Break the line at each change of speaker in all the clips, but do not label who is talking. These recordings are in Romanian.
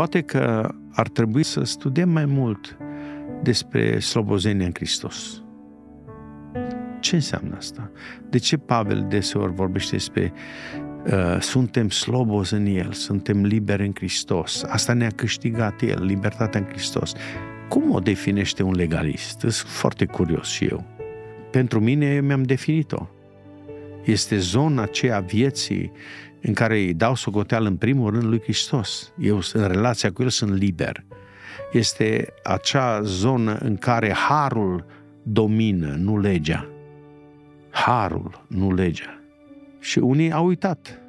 poate că ar trebui să studiem mai mult despre slobozenia în Hristos. Ce înseamnă asta? De ce Pavel deseori vorbește despre uh, suntem slobozi în El, suntem liberi în Hristos? Asta ne-a câștigat El, libertatea în Hristos. Cum o definește un legalist? Sunt foarte curios și eu. Pentru mine, eu mi-am definit-o. Este zona aceea vieții în care îi dau socoteală în primul rând lui Hristos. Eu, în relația cu El, sunt liber. Este acea zonă în care harul domină, nu legea. Harul, nu legea. Și unii au uitat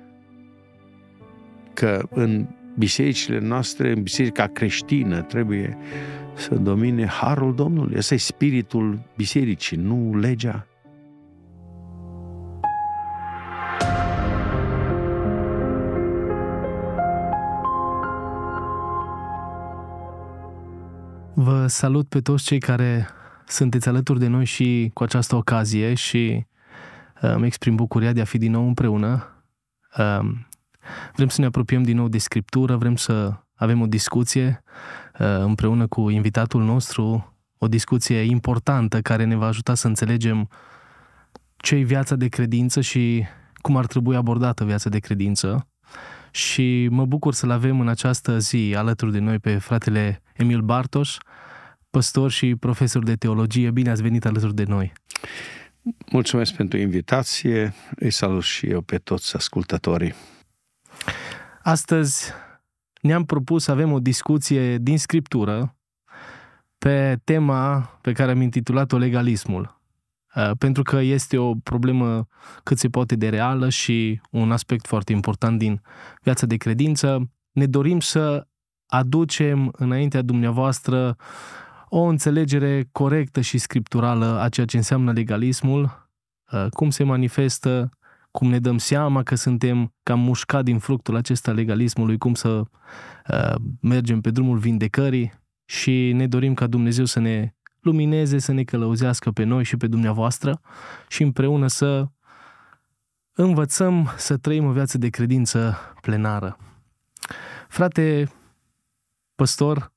că în bisericile noastre, în biserica creștină, trebuie să domine harul Domnului. Ăsta e spiritul bisericii, nu legea.
Vă salut pe toți cei care sunteți alături de noi și cu această ocazie și uh, îmi exprim bucuria de a fi din nou împreună. Uh, vrem să ne apropiem din nou de Scriptură, vrem să avem o discuție uh, împreună cu invitatul nostru, o discuție importantă care ne va ajuta să înțelegem ce e viața de credință și cum ar trebui abordată viața de credință. Și mă bucur să-l avem în această zi alături de noi pe fratele Emil Bartoș, păstor și profesor de teologie. Bine ați venit alături de noi!
Mulțumesc pentru invitație, îi salut și eu pe toți ascultătorii.
Astăzi ne-am propus să avem o discuție din Scriptură pe tema pe care am intitulat-o legalismul. Uh, pentru că este o problemă cât se poate de reală și un aspect foarte important din viața de credință. Ne dorim să aducem înaintea dumneavoastră o înțelegere corectă și scripturală a ceea ce înseamnă legalismul, uh, cum se manifestă, cum ne dăm seama că suntem cam mușcat din fructul acesta legalismului, cum să uh, mergem pe drumul vindecării și ne dorim ca Dumnezeu să ne lumineze, să ne călăuzească pe noi și pe dumneavoastră și împreună să învățăm să trăim o viață de credință plenară. Frate păstor,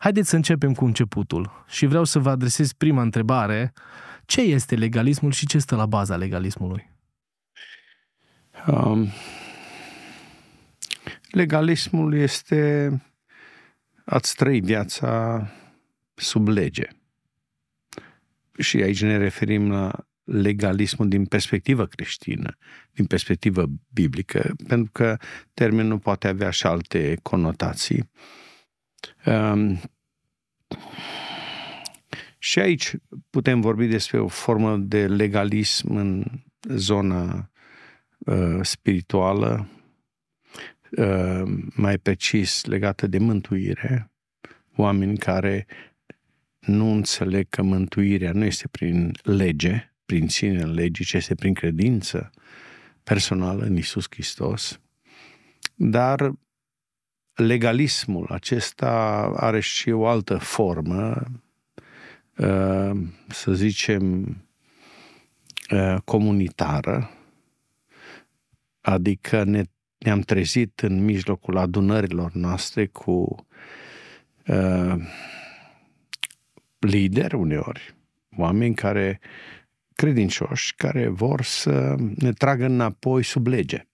haideți să începem cu începutul și vreau să vă adresez prima întrebare. Ce este legalismul și ce stă la baza legalismului? Um,
legalismul este ați trăi viața sub lege. Și aici ne referim la legalismul din perspectivă creștină, din perspectivă biblică, pentru că termenul poate avea și alte conotații. Um, și aici putem vorbi despre o formă de legalism în zona uh, spirituală, uh, mai precis legată de mântuire, oameni care nu înțeleg că mântuirea nu este prin lege, prin ține legii, ci este prin credință personală în Isus Hristos. Dar legalismul acesta are și o altă formă, uh, să zicem, uh, comunitară, adică ne, ne-am trezit în mijlocul adunărilor noastre cu uh, lideri uneori, oameni care credincioși, care vor să ne tragă înapoi sub lege.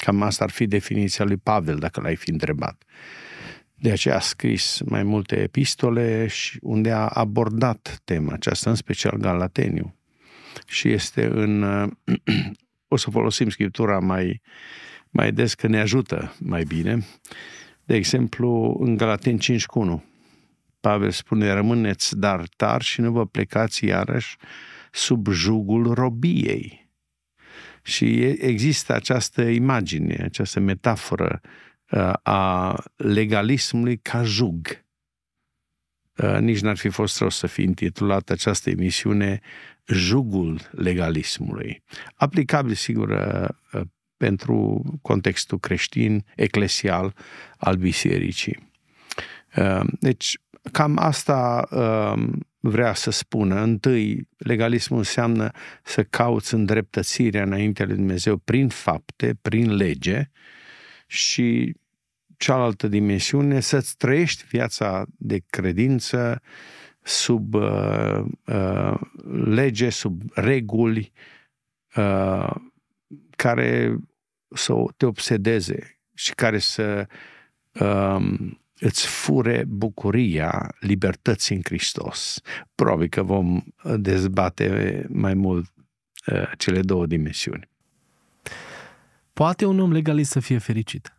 Cam asta ar fi definiția lui Pavel, dacă l-ai fi întrebat. De aceea a scris mai multe epistole și unde a abordat tema aceasta, în special Galateniu. Și este în... o să folosim scriptura mai, mai des, că ne ajută mai bine. De exemplu, în Galateni 5 cu 1, Pavel spune, rămâneți dar tari și nu vă plecați iarăși sub jugul robiei. Și există această imagine, această metaforă uh, a legalismului ca jug. Uh, nici n-ar fi fost rău să fi intitulat această emisiune Jugul legalismului. Aplicabil, sigur, uh, pentru contextul creștin, eclesial al bisericii. Deci, cam asta um, vrea să spună. Întâi, legalismul înseamnă să cauți îndreptățirea înaintea lui Dumnezeu prin fapte, prin lege și cealaltă dimensiune, să-ți trăiești viața de credință sub uh, uh, lege, sub reguli uh, care să te obsedeze și care să uh, îți fure bucuria libertății în Hristos. Probabil că vom dezbate mai mult uh, cele două dimensiuni.
Poate un om legalist să fie fericit?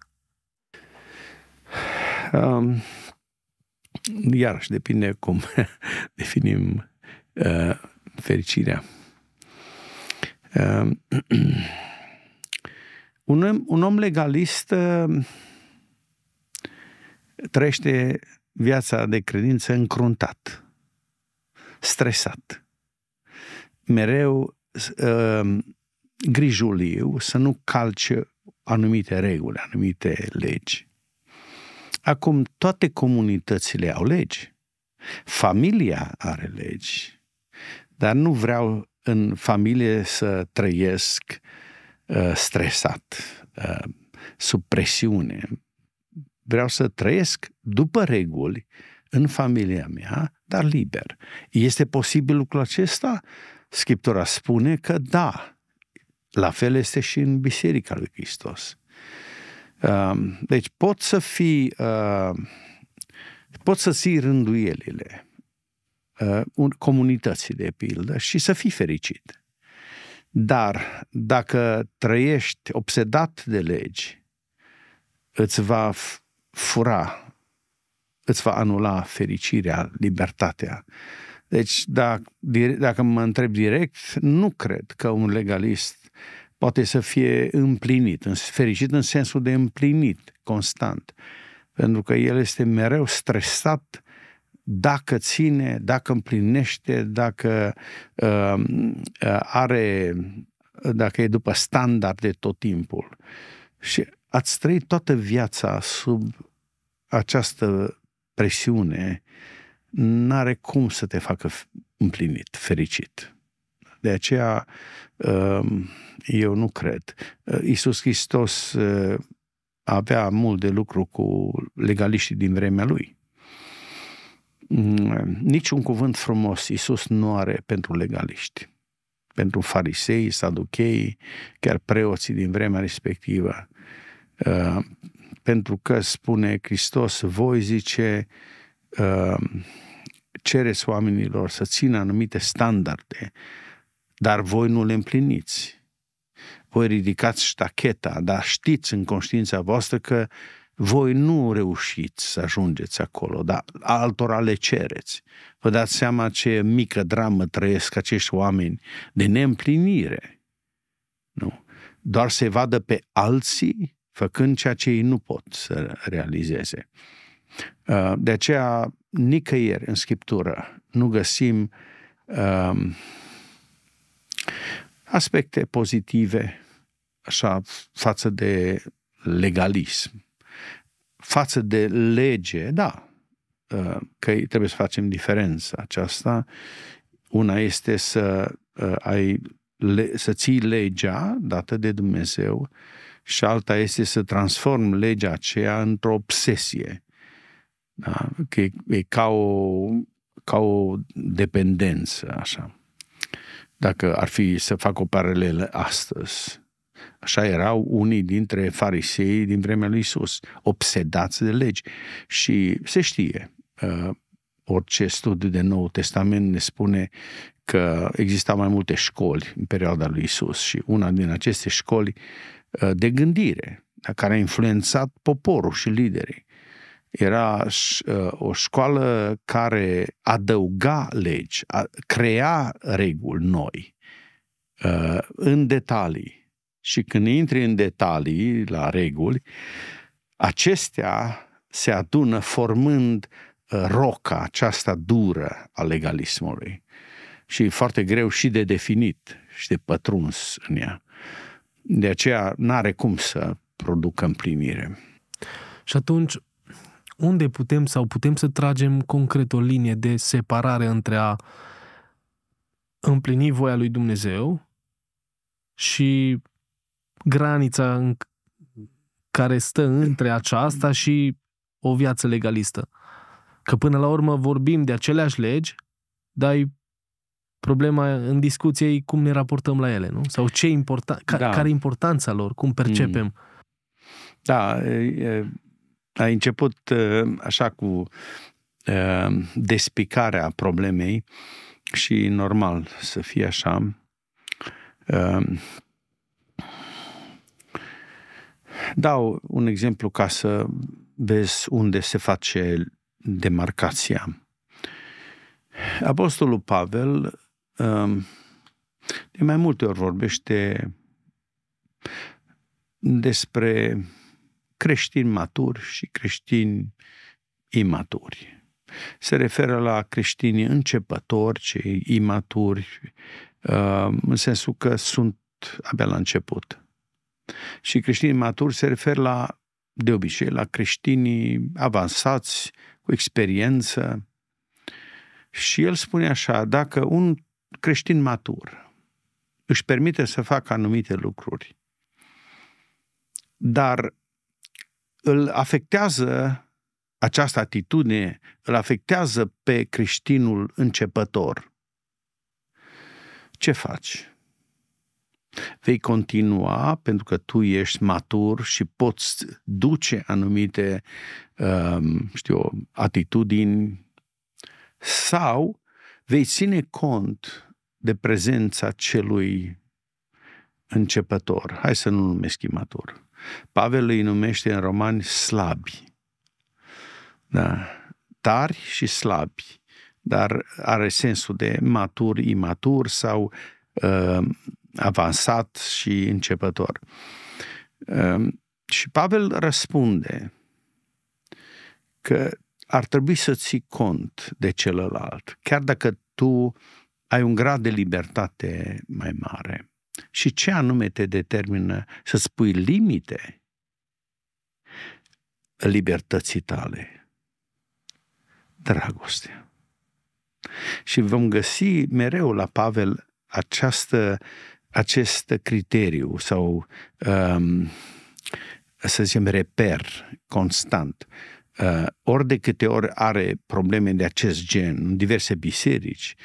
Um, iarăși depinde cum definim uh, fericirea. Uh, un, om, un om legalist uh, trăiește viața de credință încruntat, stresat, mereu uh, grijuliu să nu calce anumite reguli, anumite legi. Acum, toate comunitățile au legi. Familia are legi. Dar nu vreau în familie să trăiesc uh, stresat, uh, sub presiune. Vreau să trăiesc după reguli în familia mea, dar liber. Este posibil lucrul acesta? Scriptura spune că da. La fel este și în Biserica lui Hristos. Um, deci pot să fii, uh, pot să ții rânduielile, uh, comunității de pildă și să fii fericit. Dar dacă trăiești obsedat de legi, îți va fura, îți va anula fericirea, libertatea. Deci, dacă, dacă mă întreb direct, nu cred că un legalist poate să fie împlinit, fericit în sensul de împlinit, constant. Pentru că el este mereu stresat dacă ține, dacă împlinește, dacă uh, uh, are, dacă e după standarde tot timpul. Și ați trăit toată viața sub această presiune, n-are cum să te facă împlinit, fericit. De aceea um, eu nu cred. Uh, Iisus Hristos uh, avea mult de lucru cu legaliștii din vremea lui. Mm, niciun cuvânt frumos Iisus nu are pentru legaliști, pentru farisei, saduchei, chiar preoții din vremea respectivă. Uh, pentru că spune Hristos, voi zice, cereți oamenilor să țină anumite standarde, dar voi nu le împliniți. Voi ridicați ștacheta, dar știți în conștiința voastră că voi nu reușiți să ajungeți acolo, dar altora le cereți. Vă dați seama ce mică dramă trăiesc acești oameni de neîmplinire. Nu. Doar se vadă pe alții făcând ceea ce ei nu pot să realizeze. Uh, de aceea, nicăieri în Scriptură nu găsim um, aspecte pozitive așa față de legalism. Față de lege, da, uh, că trebuie să facem diferența aceasta. Una este să uh, ai să ții legea dată de Dumnezeu și alta este să transform legea aceea într-o obsesie. Da? Că e, e ca, o, ca o dependență, așa dacă ar fi să fac o paralelă astăzi. Așa erau unii dintre farisei din vremea lui Isus, obsedați de legi. Și se știe, uh, orice studiu de Nou Testament ne spune că existau mai multe școli în perioada lui Isus și una din aceste școli uh, de gândire, care a influențat poporul și liderii era uh, o școală care adăuga legi, crea reguli noi uh, în detalii. Și când intri în detalii la reguli, acestea se adună formând uh, roca aceasta dură a legalismului. Și e foarte greu și de definit și de pătruns în ea. De aceea n-are cum să producă împlinire.
Și atunci, unde putem sau putem să tragem concret o linie de separare între a împlini voia lui Dumnezeu și granița în care stă între aceasta și o viață legalistă. Că până la urmă vorbim de aceleași legi, dar problema în discuție e cum ne raportăm la ele, nu? Sau ce important, ca, da. care e importanța lor, cum percepem. Mm.
Da, ai început așa cu despicarea problemei și normal să fie așa. Dau un exemplu ca să vezi unde se face demarcația. Apostolul Pavel um, de mai multe ori vorbește despre creștini maturi și creștini imaturi. Se referă la creștinii începători, cei imaturi, um, în sensul că sunt abia la început. Și creștinii maturi se referă la, de obicei, la creștinii avansați, cu experiență. Și el spune așa, dacă un creștin matur își permite să facă anumite lucruri, dar îl afectează această atitudine, îl afectează pe creștinul începător. Ce faci? Vei continua pentru că tu ești matur și poți duce anumite, um, știu, atitudini sau vei ține cont de prezența celui începător. Hai să nu numesc imatur. Pavel îi numește în romani slabi. Da. Tari și slabi. Dar are sensul de matur, imatur sau uh, avansat și începător. Ehm, și Pavel răspunde că ar trebui să ții cont de celălalt, chiar dacă tu ai un grad de libertate mai mare. Și ce anume te determină să-ți pui limite libertății tale? Dragostea. Și vom găsi mereu la Pavel această acest criteriu sau, um, să zicem, reper constant, uh, ori de câte ori are probleme de acest gen în diverse biserici,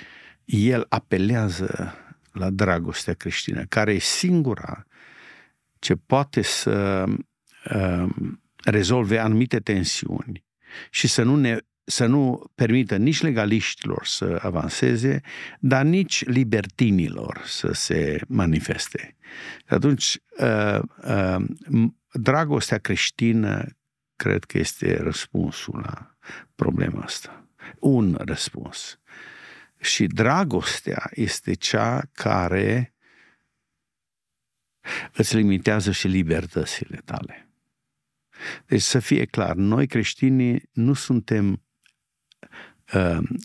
el apelează la dragostea creștină, care e singura ce poate să uh, rezolve anumite tensiuni și să nu ne să nu permită nici legaliștilor să avanseze, dar nici libertinilor să se manifeste. Atunci, uh, uh, dragostea creștină cred că este răspunsul la problema asta. Un răspuns. Și dragostea este cea care îți limitează și libertățile tale. Deci să fie clar, noi creștinii nu suntem Ehm,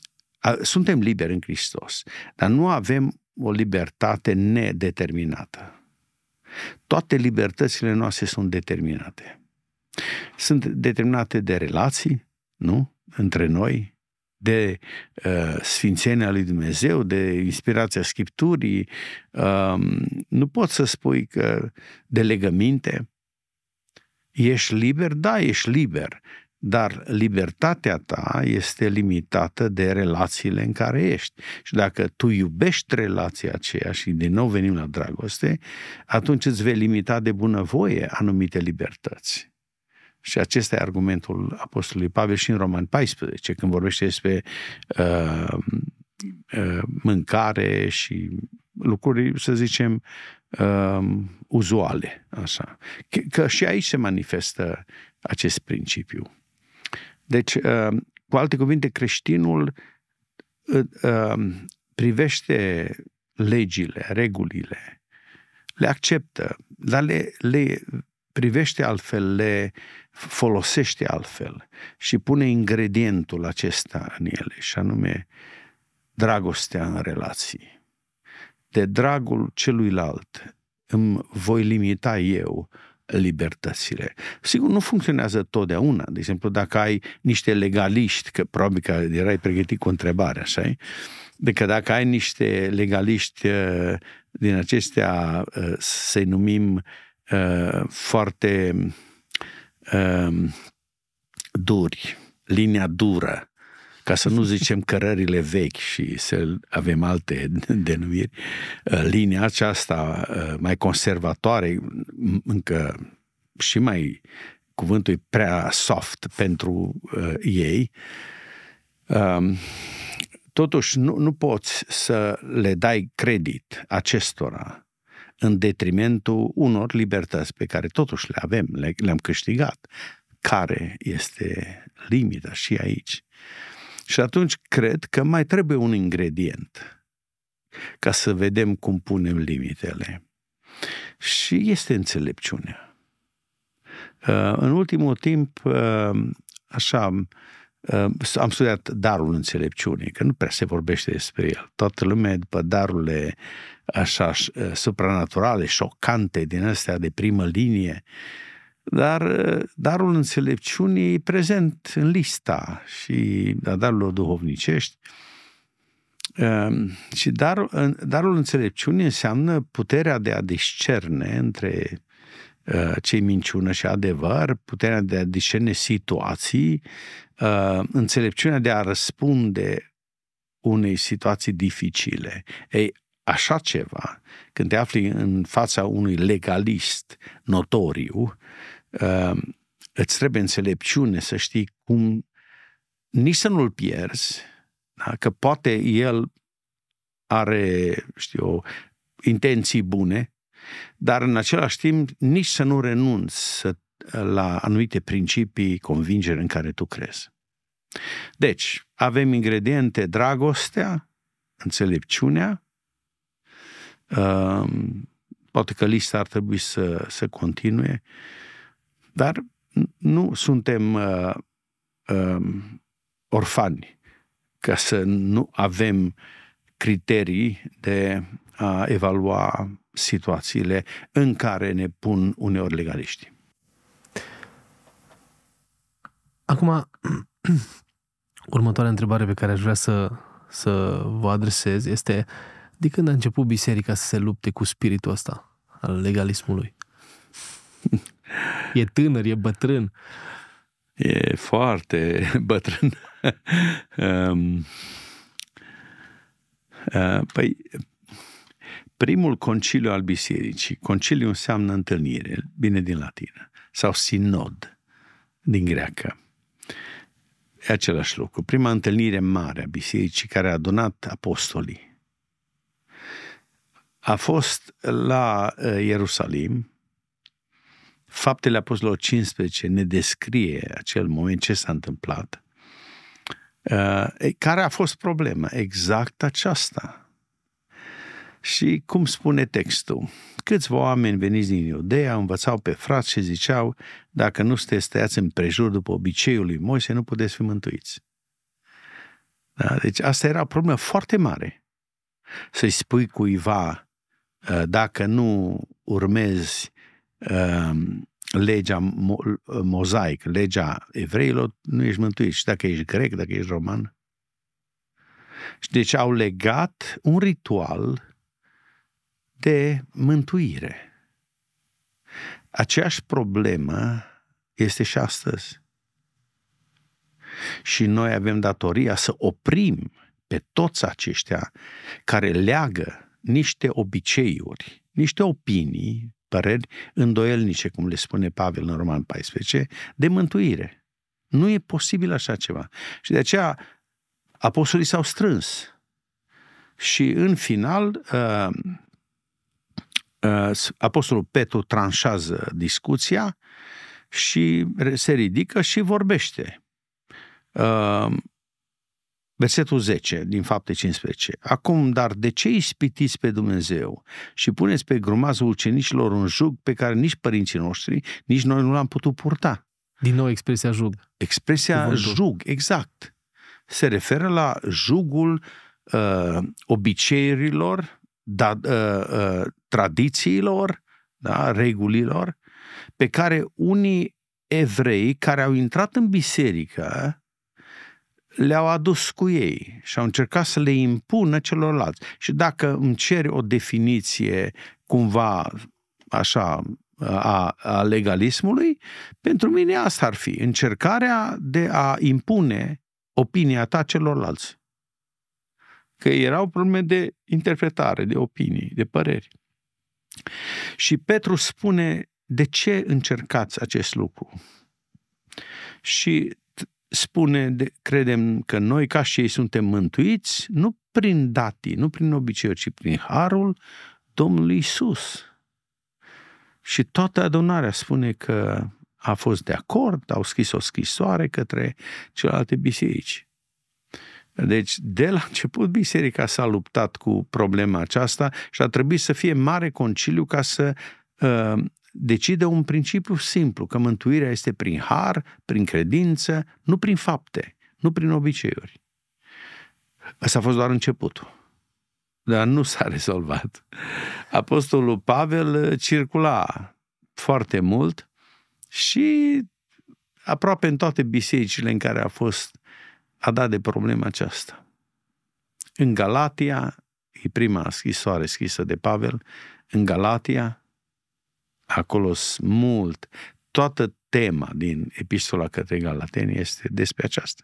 suntem liberi în Hristos, dar nu avem o libertate nedeterminată. Toate libertățile noastre sunt determinate. Sunt determinate de relații, nu? Între noi, de uh, sfințenia lui Dumnezeu, de inspirația Scripturii. Uh, nu poți să spui că de legăminte ești liber? Da, ești liber, dar libertatea ta este limitată de relațiile în care ești. Și dacă tu iubești relația aceea și din nou venim la dragoste, atunci îți vei limita de bunăvoie anumite libertăți. Și acesta e argumentul Apostolului Pavel și în Roman 14, când vorbește despre uh, uh, mâncare și lucruri, să zicem, uh, uzuale. Așa. Că, că și aici se manifestă acest principiu. Deci, uh, cu alte cuvinte, creștinul uh, uh, privește legile, regulile, le acceptă, dar le, le privește altfel, le folosește altfel și pune ingredientul acesta în ele, și anume dragostea în relații. De dragul celuilalt îmi voi limita eu libertățile. Sigur, nu funcționează totdeauna. De exemplu, dacă ai niște legaliști, că probabil că erai pregătit cu întrebare, așa De Adică dacă ai niște legaliști uh, din acestea, uh, să-i numim uh, foarte um, duri, linia dură, ca să nu zicem cărările vechi și să avem alte denumiri, uh, linia aceasta uh, mai conservatoare, încă și mai cuvântul e prea soft pentru uh, ei, um, totuși nu, nu poți să le dai credit acestora în detrimentul unor libertăți pe care totuși le avem, le, le-am câștigat. Care este limita și aici? Și atunci cred că mai trebuie un ingredient ca să vedem cum punem limitele. Și este înțelepciunea. Uh, în ultimul timp, uh, așa, uh, am studiat darul înțelepciunii, că nu prea se vorbește despre el. Toată lumea după darurile așa supranaturale, șocante din astea de primă linie, dar darul înțelepciunii e prezent în lista și a darurilor duhovnicești. Și darul, darul înțelepciunii înseamnă puterea de a discerne între ce minciună și adevăr, puterea de a discerne situații, înțelepciunea de a răspunde unei situații dificile. Ei, așa ceva, când te afli în fața unui legalist notoriu, îți trebuie înțelepciune să știi cum nici să nu-l pierzi, da? că poate el are, știu, intenții bune, dar în același timp nici să nu renunți la anumite principii, convingeri în care tu crezi. Deci, avem ingrediente dragostea, înțelepciunea, um, poate că lista ar trebui să, să continue, dar nu suntem uh, uh, orfani ca să nu avem criterii de a evalua situațiile în care ne pun uneori legaliști.
Acum, următoarea întrebare pe care aș vrea să, să vă adresez este de când a început biserica să se lupte cu spiritul ăsta al legalismului? E tânăr, e bătrân.
E foarte bătrân. um, uh, păi, primul conciliu al bisericii, conciliu înseamnă întâlnire, bine din latină, sau sinod din greacă. E același lucru. Prima întâlnire mare a bisericii care a adunat apostolii a fost la uh, Ierusalim, Faptele Apostolilor 15 ne descrie acel moment ce s-a întâmplat. Uh, care a fost problema? Exact aceasta. Și cum spune textul? Câțiva oameni veniți din Iudea învățau pe frați și ziceau, dacă nu sunteți tăiați în prejur după obiceiul lui Moise, nu puteți fi mântuiți. Da? Deci asta era o problemă foarte mare. Să-i spui cuiva, uh, dacă nu urmezi Ehm, legea mo- mozaic, legea evreilor, nu ești mântuit. Și dacă ești grec, dacă ești roman. Și deci au legat un ritual de mântuire. Aceeași problemă este și astăzi. Și noi avem datoria să oprim pe toți aceștia care leagă niște obiceiuri, niște opinii păreri îndoielnice, cum le spune Pavel în Roman 14, de mântuire. Nu e posibil așa ceva. Și de aceea apostolii s-au strâns. Și în final, uh, uh, apostolul Petru tranșează discuția și se ridică și vorbește. Uh, Versetul 10 din fapte 15. Acum, dar de ce ispitiți pe Dumnezeu și puneți pe grumazul ucenicilor un jug pe care nici părinții noștri, nici noi nu l-am putut purta?
Din nou expresia jug.
Expresia Cuvântul. jug, exact. Se referă la jugul uh, obiceiurilor, da, uh, uh, tradițiilor, da, regulilor, pe care unii evrei care au intrat în biserică le-au adus cu ei și au încercat să le impună celorlalți. Și dacă îmi ceri o definiție cumva așa a, a legalismului, pentru mine asta ar fi încercarea de a impune opinia ta celorlalți. Că erau probleme de interpretare, de opinii, de păreri. Și Petru spune, de ce încercați acest lucru? Și spune, de, credem că noi, ca și ei, suntem mântuiți, nu prin datii, nu prin obiceiuri, ci prin harul Domnului Isus. Și toată adunarea spune că a fost de acord, au scris o scrisoare către celelalte biserici. Deci, de la început, biserica s-a luptat cu problema aceasta și a trebuit să fie mare conciliu ca să uh, decide un principiu simplu, că mântuirea este prin har, prin credință, nu prin fapte, nu prin obiceiuri. Asta a fost doar începutul. Dar nu s-a rezolvat. Apostolul Pavel circula foarte mult și aproape în toate bisericile în care a fost, a dat de problema aceasta. În Galatia, e prima scrisoare scrisă de Pavel, în Galatia, acolo mult, toată tema din epistola către Galateni este despre aceasta.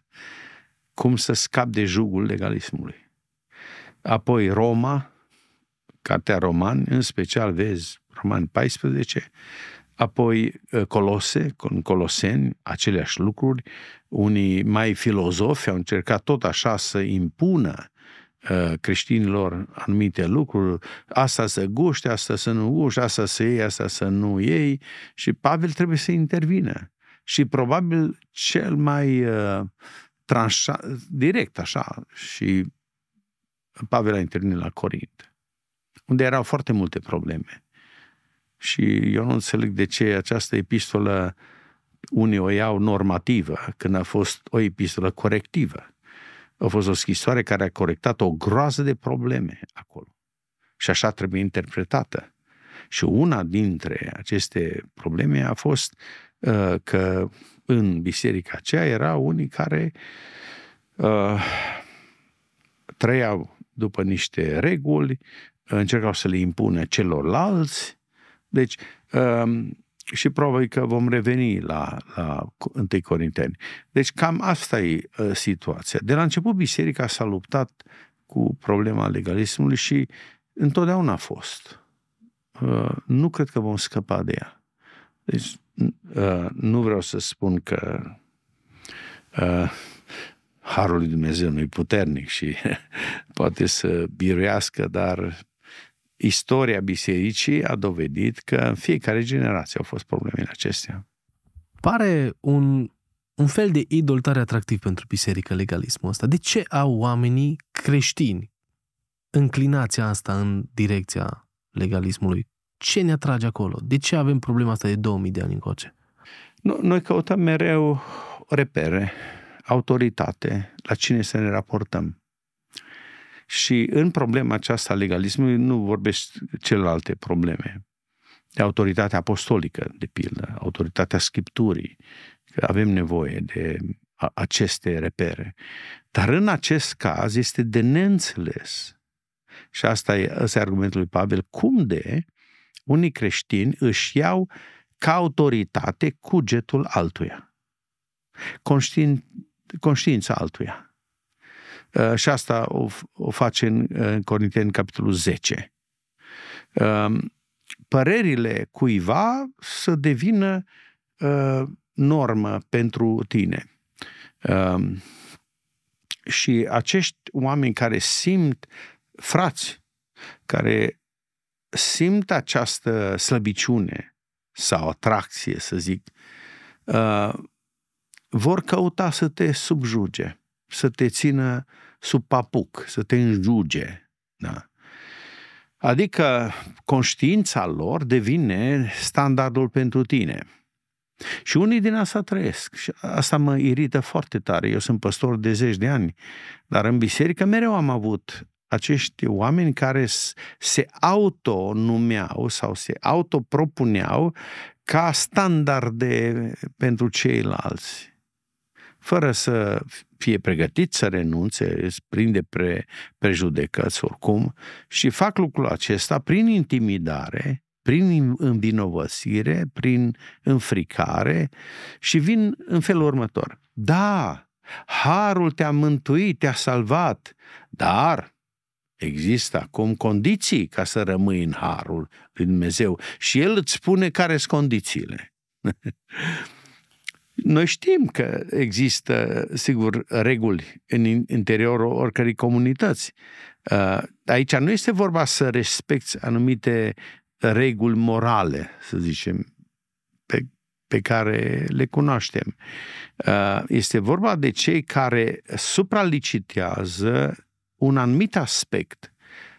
Cum să scap de jugul legalismului. Apoi Roma, cartea Romani, în special vezi Romani 14, apoi uh, Colose, Coloseni, aceleași lucruri, unii mai filozofi au încercat tot așa să impună uh, creștinilor anumite lucruri, asta să guște, asta să nu guște, asta să iei, asta să nu iei și Pavel trebuie să intervină. Și probabil cel mai uh, tranșa, direct așa și Pavel a intervenit la Corint, unde erau foarte multe probleme. Și eu nu înțeleg de ce această epistolă unii o iau normativă, când a fost o epistolă corectivă. A fost o scrisoare care a corectat o groază de probleme acolo. Și așa trebuie interpretată. Și una dintre aceste probleme a fost uh, că în biserica aceea erau unii care uh, trăiau după niște reguli, încercau să le impună celorlalți. Deci, um, și probabil că vom reveni la, la 1 Corinteni. Deci cam asta e uh, situația. De la început biserica s-a luptat cu problema legalismului și întotdeauna a fost. Uh, nu cred că vom scăpa de ea. Deci uh, nu vreau să spun că Harul lui Dumnezeu nu-i puternic și poate să biruiască, dar istoria bisericii a dovedit că în fiecare generație au fost problemele acestea.
Pare un, un fel de idol tare atractiv pentru biserică legalismul ăsta. De ce au oamenii creștini înclinația asta în direcția legalismului? Ce ne atrage acolo? De ce avem problema asta de 2000 de ani încoace?
Noi căutăm mereu repere autoritate, la cine să ne raportăm. Și în problema aceasta a legalismului nu vorbesc celelalte probleme. De autoritatea apostolică, de pildă, autoritatea Scripturii, că avem nevoie de aceste repere. Dar în acest caz este de neînțeles. Și asta e, ăsta e argumentul lui Pavel. Cum de unii creștini își iau ca autoritate cugetul altuia? Conștient, conștiința altuia. Uh, și asta o, o face în, în Corinteni, capitolul 10. Um, părerile cuiva să devină uh, normă pentru tine. Um, și acești oameni care simt, frați, care simt această slăbiciune sau atracție, să zic, uh, vor căuta să te subjuge, să te țină sub papuc, să te înjuge. Da? Adică conștiința lor devine standardul pentru tine. Și unii din asta trăiesc. Și asta mă irită foarte tare. Eu sunt păstor de zeci de ani, dar în biserică mereu am avut acești oameni care se autonumeau sau se autopropuneau ca standarde pentru ceilalți fără să fie pregătit să renunțe, îți prinde pre, prejudecăți oricum și fac lucrul acesta prin intimidare, prin învinovățire, prin înfricare și vin în felul următor. Da, harul te-a mântuit, te-a salvat, dar există acum condiții ca să rămâi în harul lui Dumnezeu și El îți spune care sunt condițiile. Noi știm că există, sigur, reguli în interiorul oricărei comunități. Uh, aici nu este vorba să respecti anumite reguli morale, să zicem, pe, pe care le cunoaștem. Uh, este vorba de cei care supralicitează un anumit aspect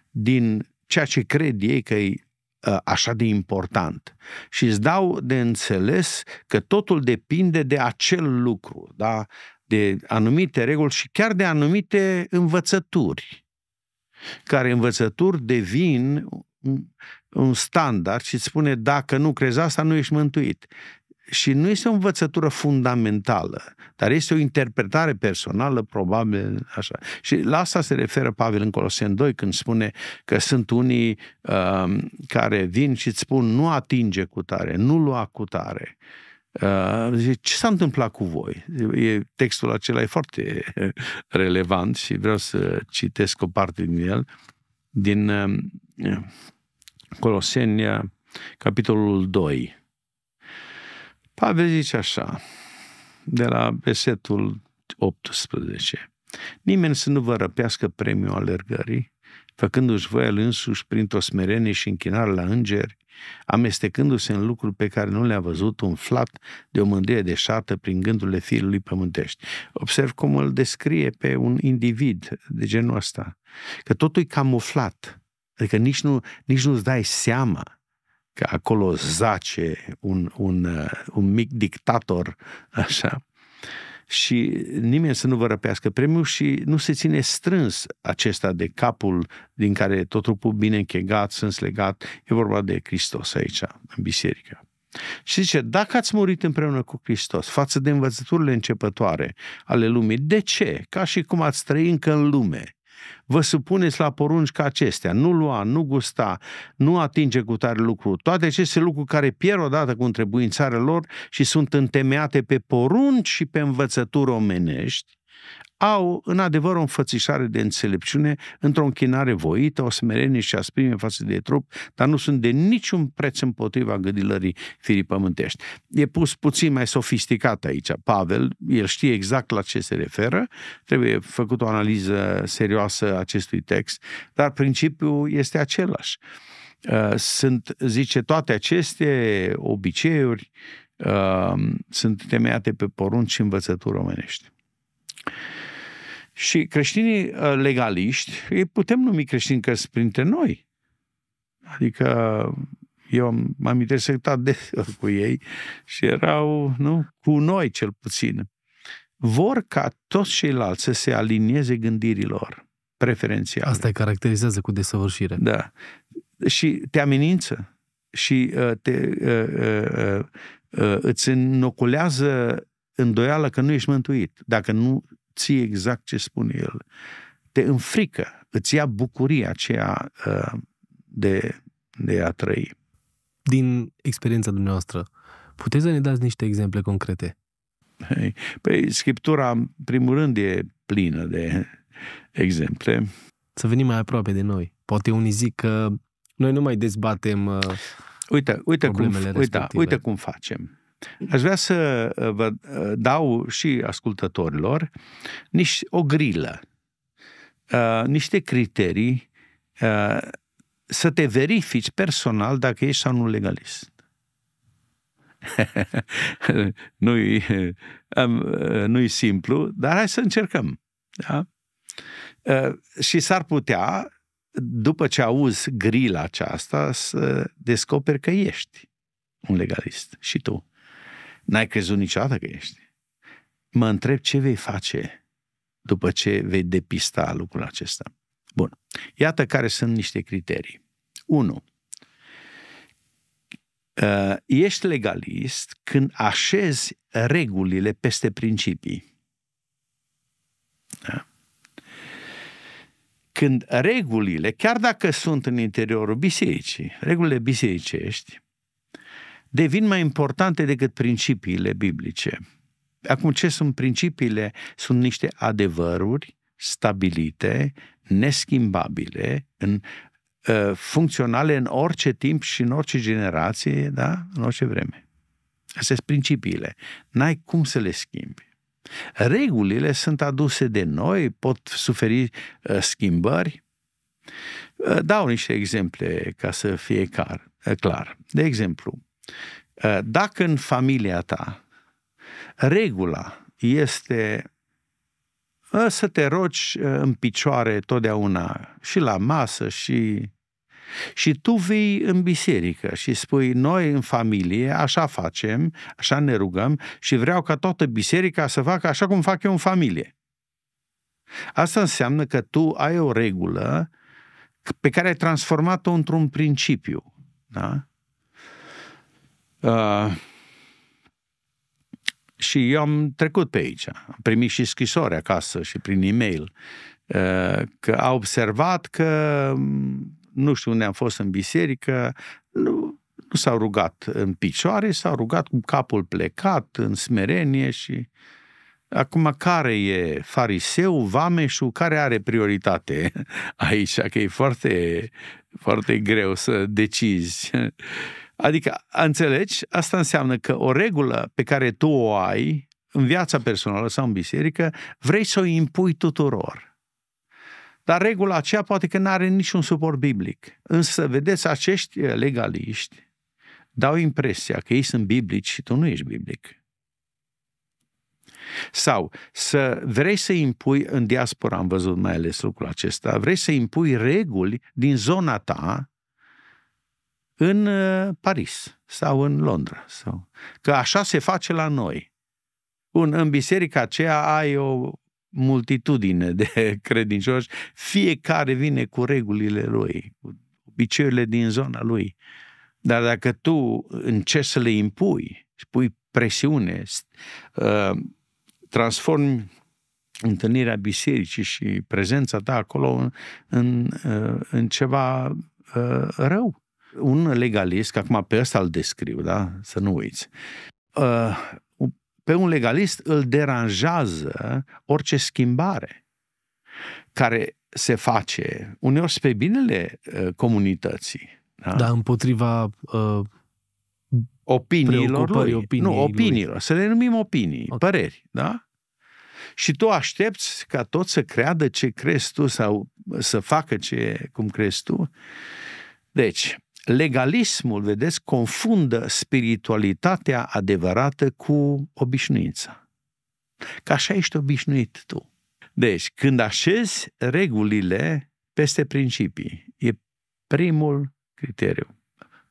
din ceea ce cred ei că e uh, așa de important și îți dau de înțeles că totul depinde de acel lucru, da? de anumite reguli și chiar de anumite învățături, care învățături devin un standard și îți spune dacă nu crezi asta, nu ești mântuit. Și nu este o învățătură fundamentală, dar este o interpretare personală, probabil așa. Și la asta se referă Pavel în Coloseni 2, când spune că sunt unii uh, care vin și îți spun nu atinge cu tare, nu lua cu tare. Uh, zice, ce s-a întâmplat cu voi? E, textul acela e foarte relevant și vreau să citesc o parte din el, din uh, Coloseni, capitolul 2. Pavel zice așa, de la versetul 18. Nimeni să nu vă răpească premiul alergării, făcându-și voia el însuși printr-o smerenie și închinare la îngeri, amestecându-se în lucruri pe care nu le-a văzut, umflat de o mândrie deșartă prin gândurile fiului pământești. Observ cum îl descrie pe un individ de genul ăsta, că totul e camuflat, adică nici, nu, nici nu-ți dai seama că acolo zace un, un, uh, un mic dictator, așa, și nimeni să nu vă răpească premiul și nu se ține strâns acesta de capul din care tot trupul bine închegat, sunt legat, e vorba de Hristos aici, în biserică. Și zice, dacă ați murit împreună cu Hristos față de învățăturile începătoare ale lumii, de ce? Ca și cum ați trăi încă în lume vă supuneți la porunci ca acestea, nu lua, nu gusta, nu atinge cu tare lucru. Toate aceste lucruri care pierd odată cu întrebuințarea lor și sunt întemeiate pe porunci și pe învățături omenești, au în adevăr o înfățișare de înțelepciune într-o închinare voită, o smerenie și asprime față de trup, dar nu sunt de niciun preț împotriva gâdilării firii pământești. E pus puțin mai sofisticat aici. Pavel, el știe exact la ce se referă, trebuie făcut o analiză serioasă a acestui text, dar principiul este același. Uh, sunt, zice, toate aceste obiceiuri uh, sunt temeiate pe porunci și învățături omenești. Și creștinii uh, legaliști, îi putem numi creștini că sunt printre noi. Adică eu m-am intersectat de cu ei și erau, nu, cu noi cel puțin. Vor ca toți ceilalți să se alinieze gândirilor preferențiale.
Asta îi caracterizează cu desăvârșire.
Da. Și te amenință și uh, te, uh, uh, uh, îți înoculează îndoială că nu ești mântuit. Dacă nu ții exact ce spune el. Te înfrică, îți ia bucuria aceea uh, de, de a trăi.
Din experiența dumneavoastră, puteți să ne dați niște exemple concrete?
Păi, Scriptura, în primul rând, e plină de exemple.
Să venim mai aproape de noi. Poate unii zic că noi nu mai dezbatem uh,
uite, uite, cum, uite, uite cum facem. Aș vrea să uh, vă uh, dau și ascultătorilor niște, o grilă, uh, niște criterii să te verifici personal dacă ești sau nu legalist. nu-i, nu-i simplu, dar hai să încercăm. Da? Și s-ar putea, după ce auzi grila aceasta, să descoperi că ești un legalist și tu. N-ai crezut niciodată că ești. Mă întreb ce vei face după ce vei depista lucrul acesta. Bun. Iată care sunt niște criterii. 1. Uh, ești legalist când așezi regulile peste principii. Da? când regulile, chiar dacă sunt în interiorul bisericii, regulile bisericești, devin mai importante decât principiile biblice. Acum, ce sunt principiile? Sunt niște adevăruri stabilite, neschimbabile, în, uh, funcționale în orice timp și în orice generație, da? în orice vreme. Astea sunt principiile. N-ai cum să le schimbi. Regulile sunt aduse de noi, pot suferi uh, schimbări. Uh, dau niște exemple ca să fie clar. Uh, clar. De exemplu, uh, dacă în familia ta regula este uh, să te rogi uh, în picioare totdeauna și la masă și și tu vii în biserică și spui, noi în familie așa facem, așa ne rugăm și vreau ca toată biserica să facă așa cum fac eu în familie. Asta înseamnă că tu ai o regulă pe care ai transformat-o într-un principiu. Da? Uh, și eu am trecut pe aici. Am primit și scrisori acasă și prin e-mail uh, că a observat că nu știu unde am fost în biserică, nu, nu s-au rugat în picioare, s-au rugat cu capul plecat, în smerenie și... Acum, care e fariseu, vameșul, care are prioritate aici? Că e foarte, foarte greu să decizi. Adică, înțelegi? Asta înseamnă că o regulă pe care tu o ai în viața personală sau în biserică, vrei să o impui tuturor. Dar regula aceea poate că nu are niciun suport biblic. Însă, vedeți, acești legaliști dau impresia că ei sunt biblici și tu nu ești biblic. Sau să vrei să impui, în diaspora am văzut mai ales lucrul acesta, vrei să impui reguli din zona ta în uh, Paris sau în Londra. Sau, că așa se face la noi. Un, în biserica aceea ai o multitudine de credincioși, fiecare vine cu regulile lui, cu obiceiurile din zona lui. Dar dacă tu încerci să le impui și pui presiune, uh, transformi întâlnirea bisericii și prezența ta acolo în, în, uh, în ceva uh, rău. Un legalist, că acum pe ăsta îl descriu, da? să nu uiți, pe un legalist îl deranjează orice schimbare care se face, uneori spre binele uh, comunității.
Da, da împotriva uh,
opiniilor lui.
Opiniei
nu, opiniilor. Lui. Să le numim opinii, okay. păreri, da? Și tu aștepți ca tot să creadă ce crezi tu sau să facă ce cum crezi tu. Deci, legalismul, vedeți, confundă spiritualitatea adevărată cu obișnuința. Că așa ești obișnuit tu. Deci, când așezi regulile peste principii, e primul criteriu.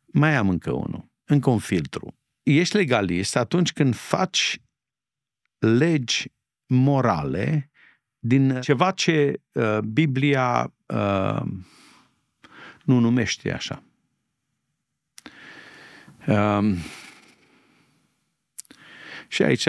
Mai am încă unul, încă un filtru. Ești legalist atunci când faci legi morale din ceva ce uh, Biblia uh, nu numește așa. Um, și aici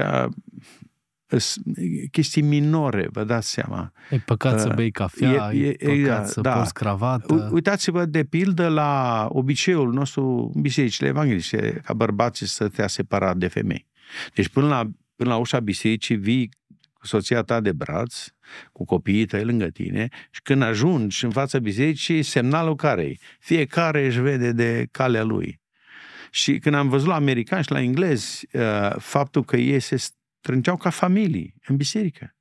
chestii minore, vă dați seama.
E păcat uh, să bei cafea, e, e, e păcat să da. porți cravată.
Uitați-vă de pildă la obiceiul nostru în bisericile evanghelice, ca bărbații să te separat de femei. Deci până la, până la ușa bisericii vii cu soția ta de braț, cu copiii tăi lângă tine și când ajungi în fața bisericii, semnalul care e? Fiecare își vede de calea lui. Și când am văzut la americani și la englezi uh, faptul că ei se strângeau ca familii în biserică.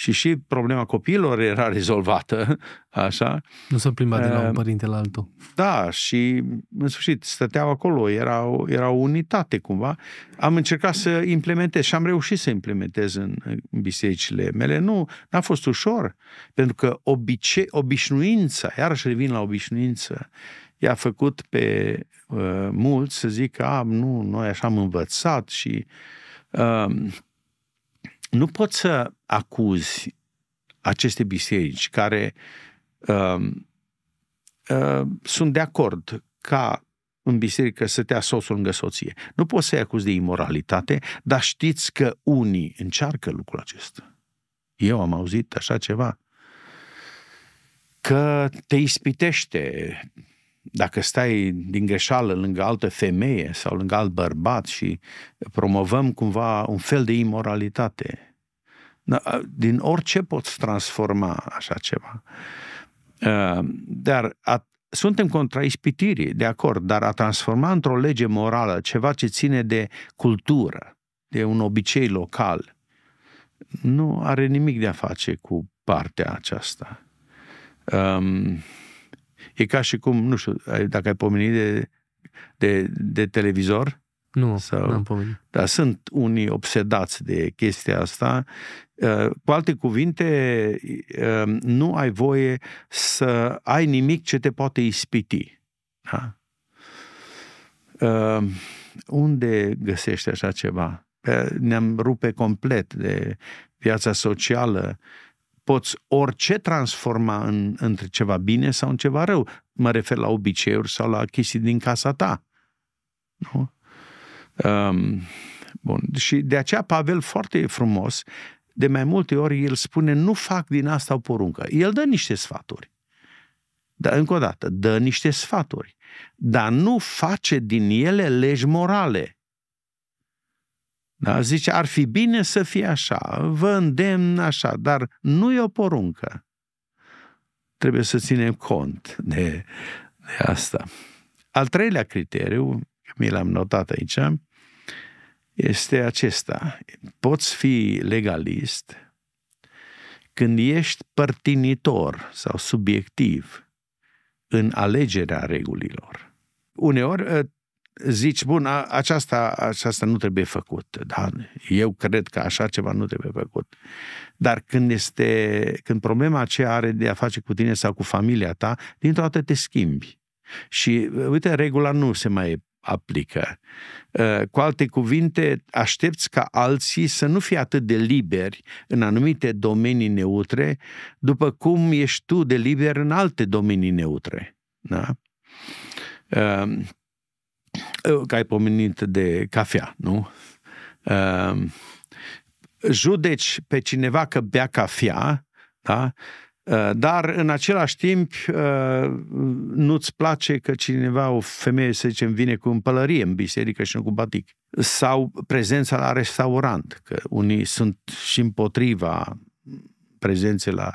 Și și problema copiilor era rezolvată, așa.
Nu se plimba de la un uh, părinte la altul.
Da, și în sfârșit stăteau acolo, era o, era o unitate cumva. Am încercat să implementez și am reușit să implementez în, în bisericile mele. Nu, n-a fost ușor, pentru că obice, obișnuința, iarăși revin la obișnuință, i-a făcut pe uh, mulți să zică, a, nu, noi așa am învățat și uh, nu poți să acuzi aceste biserici care uh, uh, sunt de acord ca în biserică să te soțul lângă soție. Nu poți să-i acuzi de imoralitate, dar știți că unii încearcă lucrul acesta. Eu am auzit așa ceva. că te ispitește dacă stai din greșeală lângă altă femeie sau lângă alt bărbat și promovăm cumva un fel de imoralitate. Din orice poți transforma așa ceva. Uh, dar a, suntem contra ispitirii, de acord, dar a transforma într-o lege morală ceva ce ține de cultură, de un obicei local, nu are nimic de a face cu partea aceasta. Um, e ca și cum, nu știu, dacă ai pomenit de, de, de televizor.
Nu, sau, n-am pomenit.
Dar sunt unii obsedați de chestia asta. Uh, cu alte cuvinte, uh, nu ai voie să ai nimic ce te poate ispiti. Da? Uh, unde găsești așa ceva? Ne-am rupe complet de viața socială, poți orice transforma în, între ceva bine sau în ceva rău. Mă refer la obiceiuri sau la chestii din casa ta. Nu? Um, bun. Și de aceea Pavel foarte frumos, de mai multe ori el spune, nu fac din asta o poruncă. El dă niște sfaturi. Dar încă o dată, dă niște sfaturi. Dar nu face din ele legi morale. Da? Zice, ar fi bine să fie așa, vă îndemn așa, dar nu e o poruncă. Trebuie să ținem cont de, de asta. Al treilea criteriu, mi l-am notat aici, este acesta. Poți fi legalist când ești părtinitor sau subiectiv în alegerea regulilor. Uneori zici, bun, a, aceasta, aceasta nu trebuie făcut. Da? Eu cred că așa ceva nu trebuie făcut. Dar când, este, când problema aceea are de a face cu tine sau cu familia ta, dintr-o dată te schimbi. Și, uite, regula nu se mai aplică. Uh, cu alte cuvinte, aștepți ca alții să nu fie atât de liberi în anumite domenii neutre, după cum ești tu de liber în alte domenii neutre. Da? Uh, că ai pomenit de cafea, nu? Uh, judeci pe cineva că bea cafea, da? Uh, dar în același timp uh, nu-ți place că cineva, o femeie, să zicem, vine cu împălărie în biserică și nu cu batic. Sau prezența la restaurant, că unii sunt și împotriva prezențe la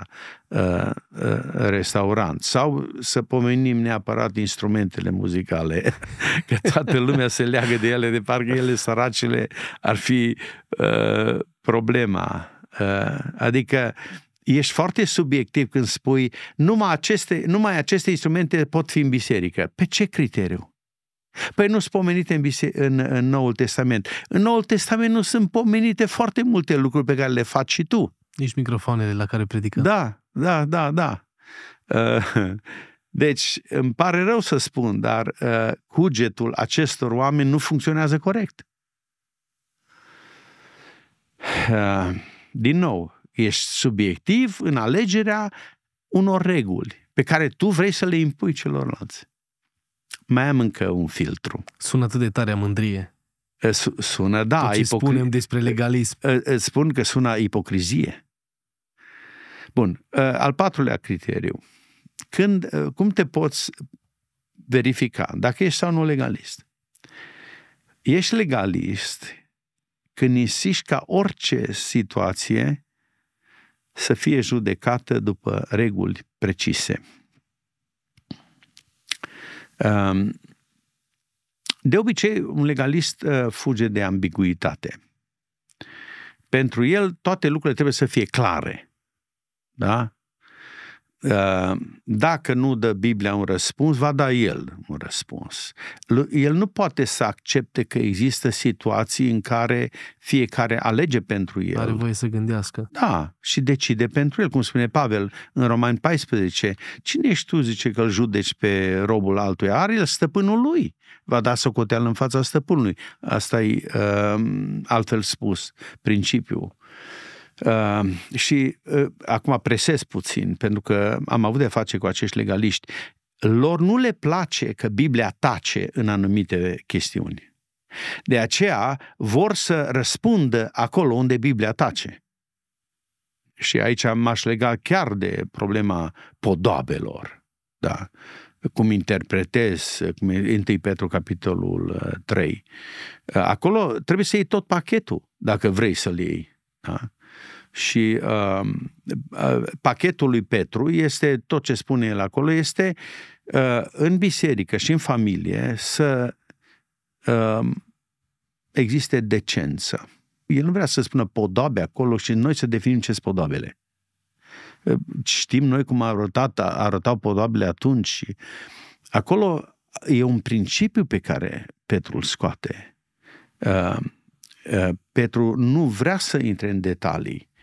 uh, uh, restaurant. Sau să pomenim neapărat instrumentele muzicale, că toată lumea se leagă de ele, de parcă ele, săracele, ar fi uh, problema. Uh, adică ești foarte subiectiv când spui numai aceste, numai aceste instrumente pot fi în biserică. Pe ce criteriu? Păi nu sunt pomenite în, bise- în, în Noul Testament. În Noul Testament nu sunt pomenite foarte multe lucruri pe care le faci și tu.
Nici microfoanele la care predică.
Da, da, da, da. Uh, deci, îmi pare rău să spun, dar uh, cugetul acestor oameni nu funcționează corect. Uh, din nou, ești subiectiv în alegerea unor reguli pe care tu vrei să le impui celorlalți. Mai am încă un filtru.
Sună atât de tare mândrie.
Sună, da.
Tot ce ipocri... spunem despre legalism.
Spun că sună ipocrizie. Bun, ă, al patrulea criteriu. Când, ă, cum te poți verifica dacă ești sau nu legalist? Ești legalist când insiști ca orice situație să fie judecată după reguli precise. De obicei, un legalist ă, fuge de ambiguitate. Pentru el, toate lucrurile trebuie să fie clare. Da? Uh, dacă nu dă Biblia un răspuns, va da el un răspuns. El nu poate să accepte că există situații în care fiecare alege pentru el.
Are voie să gândească.
Da, și decide pentru el, cum spune Pavel în Romani 14. Cine ești tu, zice, că îl judeci pe robul altuia? Are el stăpânul lui. Va da socoteală în fața stăpânului. Asta e uh, altfel spus, principiul. Uh, și uh, acum presez puțin, pentru că am avut de face cu acești legaliști. Lor nu le place că Biblia tace în anumite chestiuni. De aceea vor să răspundă acolo unde Biblia tace. și aici m-aș lega chiar de problema podoabelor. Da? Cum interpretez, cum e 1 Petru capitolul 3. Uh, Acolo trebuie să iei tot pachetul, dacă vrei să-l iei. Da? Și uh, uh, pachetul lui Petru este, tot ce spune el acolo, este uh, în biserică și în familie să uh, existe decență. El nu vrea să spună podoabe acolo și noi să definim ce sunt podobele. Uh, știm noi cum arătat, arătau podoabele atunci și acolo e un principiu pe care Petru îl scoate. Uh, uh, Petru nu vrea să intre în detalii,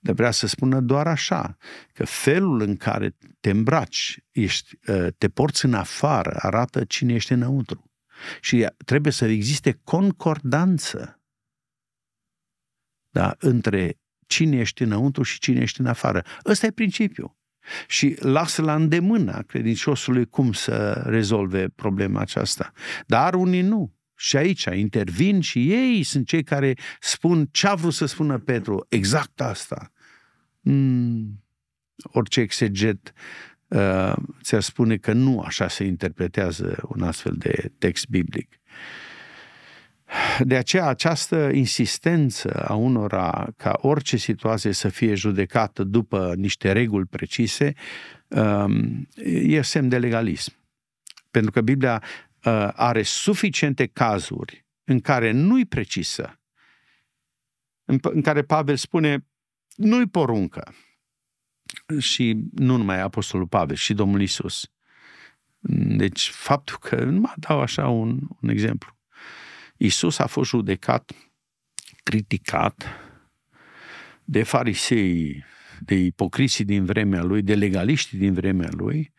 dar vrea să spună doar așa, că felul în care te îmbraci, ești, ă, te porți în afară, arată cine ești înăuntru. Și trebuie să existe concordanță da, între cine ești înăuntru și cine ești în afară. Ăsta e principiul. Și lasă la îndemâna credinciosului cum să rezolve problema aceasta. Dar unii nu. Și aici intervin și ei sunt cei care spun ce a vrut să spună Petru, exact asta. Mm, orice exeget uh, ți-ar spune că nu așa se interpretează un astfel de text biblic. De aceea această insistență a unora ca orice situație să fie judecată după niște reguli precise um, e semn de legalism. Pentru că Biblia uh, are suficiente cazuri în care nu-i precisă, în, în care Pavel spune, nu-i poruncă. Și nu numai Apostolul Pavel, și Domnul Isus. Deci, faptul că, nu mă dau așa un, un exemplu. Isus a fost judecat, criticat de farisei, de ipocriții din vremea lui, de legaliști din vremea lui,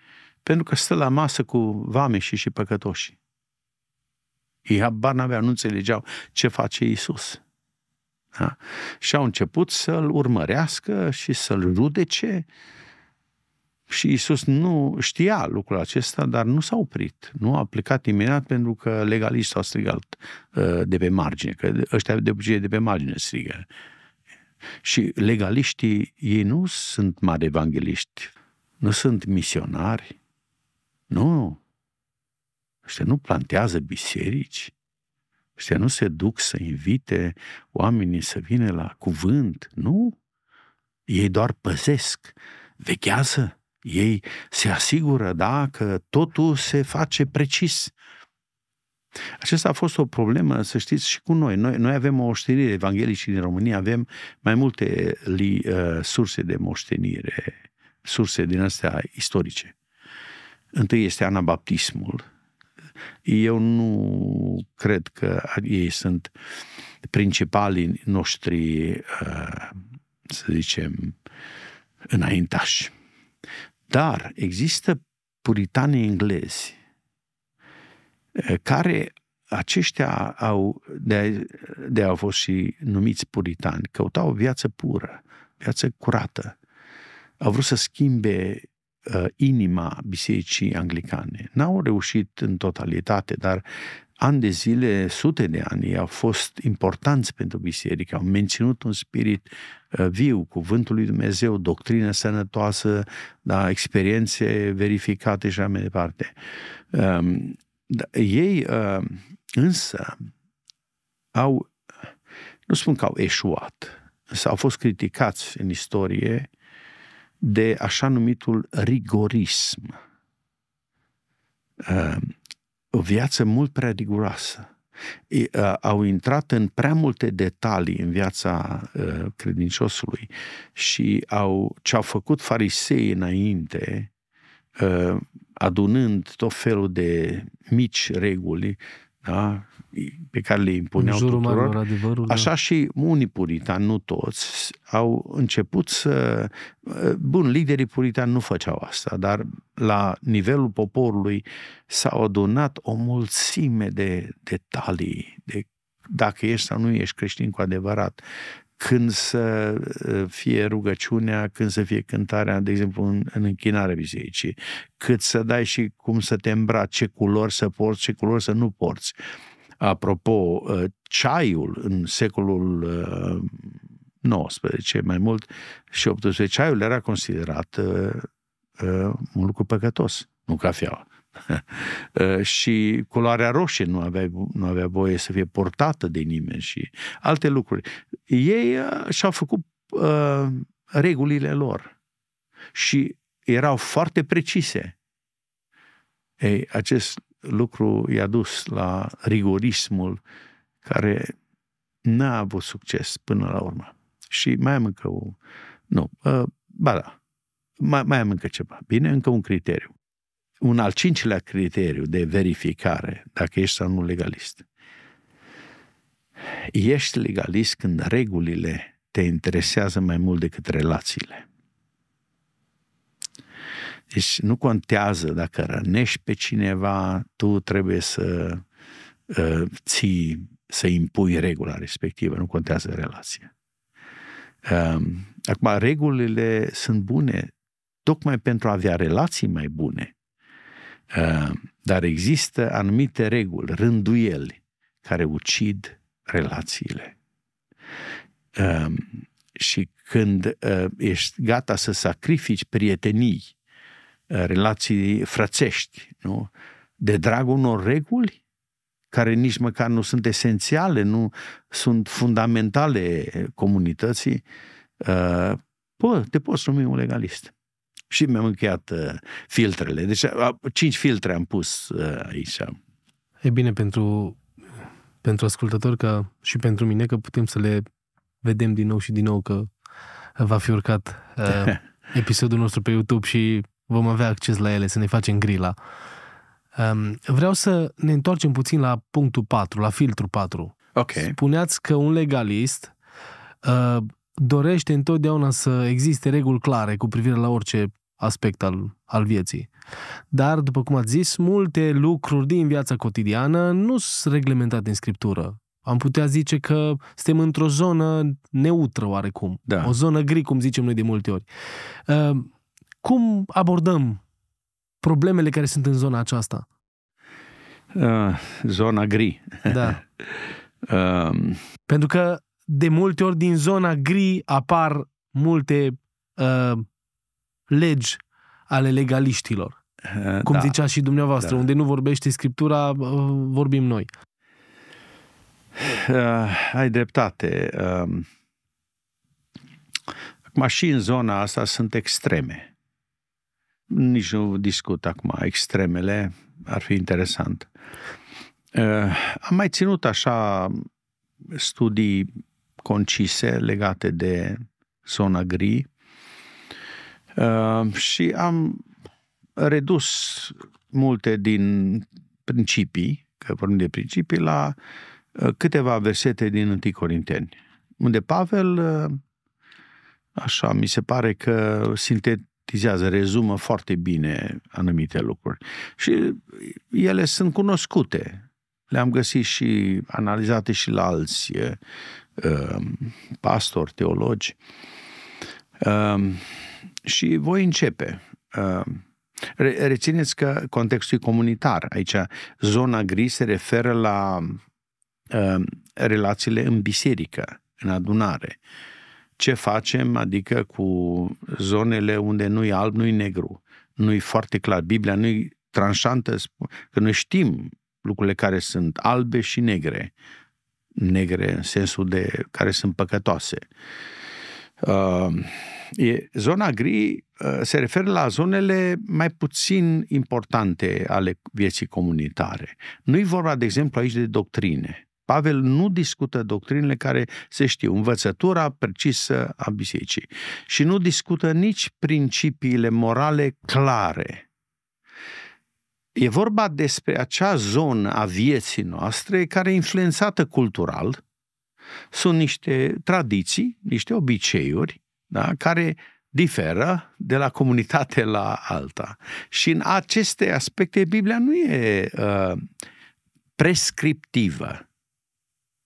pentru că stă la masă cu vameșii și păcătoși. Ei habar n-aveau, nu înțelegeau ce face Isus. Da? Și au început să-l urmărească și să-l judece. Și Isus nu știa lucrul acesta, dar nu s-a oprit. Nu a plecat imediat pentru că legaliștii au strigat uh, de pe margine, că ăștia de obicei de pe margine strigă. Și legaliștii, ei nu sunt mari evangeliști, nu sunt misionari, nu. Ăștia nu plantează biserici, Ăștia nu se duc să invite oamenii să vină la cuvânt, nu. Ei doar păzesc, vechează, ei se asigură, da, că totul se face precis. Acesta a fost o problemă, să știți, și cu noi. Noi, noi avem o moștenire evanghelică din România, avem mai multe li, uh, surse de moștenire, surse din astea istorice. Întâi este anabaptismul, eu nu cred că ei sunt principalii noștri, uh, să zicem, înaintași. Dar există puritanii englezi uh, care aceștia au, de, de au fost și numiți puritani, căutau o viață pură, viață curată. Au vrut să schimbe uh, inima bisericii anglicane. N-au reușit în totalitate, dar ani de zile, sute de ani, au fost importanți pentru biserică, au menținut un spirit uh, viu, cuvântul lui Dumnezeu, doctrină sănătoasă, da, experiențe verificate și așa mai departe. Um, da, ei uh, însă au, nu spun că au eșuat, însă au fost criticați în istorie de așa numitul rigorism. Uh, o viață mult prea riguroasă. Uh, au intrat în prea multe detalii în viața uh, credinciosului și au, ce au făcut farisei înainte, adunând tot felul de mici reguli, da? pe care le impuneau în jurul tuturor. Adevărul, Așa da. și unii puritani, nu toți, au început să... Bun, liderii puritani nu făceau asta, dar la nivelul poporului s-au adunat o mulțime de detalii, de dacă ești sau nu ești creștin cu adevărat, când să uh, fie rugăciunea, când să fie cântarea, de exemplu, în, în închinarea bisericii, cât să dai și cum să te îmbraci, ce culori să porți, ce culori să nu porți. Apropo, uh, ceaiul în secolul 19, mai mult și 18 aiul era considerat uh, uh, un lucru păcătos, nu cafeaua. uh, și culoarea roșie nu avea, nu avea voie să fie portată de nimeni și alte lucruri. Ei uh, și-au făcut uh, regulile lor și erau foarte precise. Ei, acest lucru i-a dus la rigorismul care n-a avut succes până la urmă. Și mai am încă o... Nu, uh, ba da, mai, mai am încă ceva. Bine, încă un criteriu. Un al cincilea criteriu de verificare, dacă ești sau nu legalist. Ești legalist când regulile te interesează mai mult decât relațiile. Deci nu contează dacă rănești pe cineva, tu trebuie să uh, ții, să impui regula respectivă, nu contează relația. Uh, acum, regulile sunt bune tocmai pentru a avea relații mai bune. Uh, dar există anumite reguli, rânduieli, care ucid relațiile. Uh, și când uh, ești gata să sacrifici prietenii, Uh, relații frățești, nu? De dragul unor reguli care nici măcar nu sunt esențiale, nu sunt fundamentale comunității, uh, bă, te poți numi un legalist. Și mi-am încheiat uh, filtrele. Deci cinci filtre am pus aici.
E bine pentru, pentru ascultători ca și pentru mine că putem să le vedem din nou și din nou că va fi urcat uh, episodul nostru pe YouTube și vom avea acces la ele, să ne facem grila. Um, vreau să ne întoarcem puțin la punctul 4, la filtru 4.
Ok.
Spuneați că un legalist uh, dorește întotdeauna să existe reguli clare cu privire la orice aspect al, al vieții. Dar, după cum ați zis, multe lucruri din viața cotidiană nu sunt reglementate în scriptură. Am putea zice că suntem într-o zonă neutră oarecum.
Da.
O zonă gri, cum zicem noi de multe ori. Uh, cum abordăm problemele care sunt în zona aceasta?
Uh, zona gri.
Da. um... Pentru că de multe ori din zona gri apar multe uh, legi ale legaliștilor. Uh, cum da. zicea și dumneavoastră, da. unde nu vorbește Scriptura, uh, vorbim noi.
Uh, ai dreptate. Uh, acum și în zona asta sunt extreme nici nu discut acum extremele, ar fi interesant. Uh, am mai ținut așa studii concise legate de zona gri uh, și am redus multe din principii, că vorbim de principii, la uh, câteva versete din 1 Corinteni, unde Pavel așa mi se pare că sintet, sintetizează, rezumă foarte bine anumite lucruri. Și ele sunt cunoscute. Le-am găsit și analizate și la alți uh, pastori, teologi. Uh, și voi începe. Uh, rețineți că contextul e comunitar. Aici zona gri se referă la uh, relațiile în biserică, în adunare. Uh, ce facem, adică cu zonele unde nu-i alb, nu-i negru, nu-i foarte clar. Biblia nu-i tranșantă, că noi știm lucrurile care sunt albe și negre. Negre în sensul de care sunt păcătoase. Uh, e, zona gri uh, se referă la zonele mai puțin importante ale vieții comunitare. Nu-i vorba, de exemplu, aici de doctrine. Pavel nu discută doctrinele care se știu, învățătura precisă a bisericii. Și nu discută nici principiile morale clare. E vorba despre acea zonă a vieții noastre care e influențată cultural. Sunt niște tradiții, niște obiceiuri, da, care diferă de la comunitate la alta. Și în aceste aspecte Biblia nu e uh, prescriptivă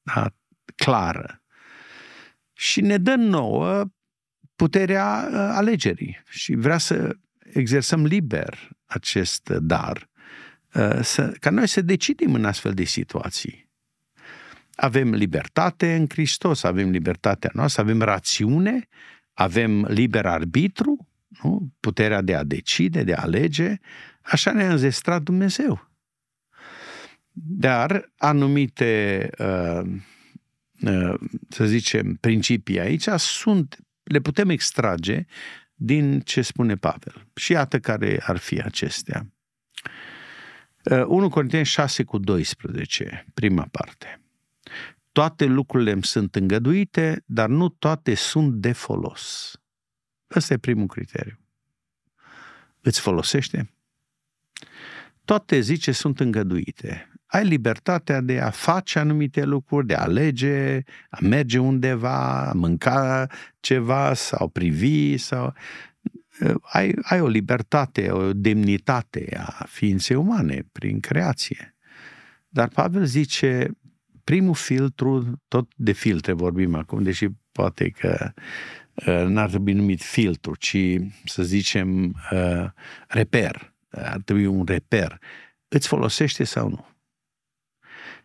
da, clară. Și ne dă nouă puterea uh, alegerii și vrea să exersăm liber acest dar, uh, să, ca noi să decidem în astfel de situații. Avem libertate în Hristos, avem libertatea noastră, avem rațiune, avem liber arbitru, nu? puterea de a decide, de a alege, așa ne-a înzestrat Dumnezeu. Dar anumite, uh, uh, să zicem, principii aici sunt, le putem extrage din ce spune Pavel. Și iată care ar fi acestea. 1 uh, Corinteni 6 cu 12, prima parte. Toate lucrurile îmi sunt îngăduite, dar nu toate sunt de folos. Ăsta e primul criteriu. Îți folosește? Toate, zice, sunt îngăduite. Ai libertatea de a face anumite lucruri, de a alege, a merge undeva, a mânca ceva sau privi sau ai, ai o libertate, o demnitate a ființei umane prin creație. Dar Pavel zice, primul filtru, tot de filtre vorbim acum, deși poate că uh, n-ar trebui numit filtru, ci să zicem uh, reper. Ar trebui un reper. Îți folosește sau nu?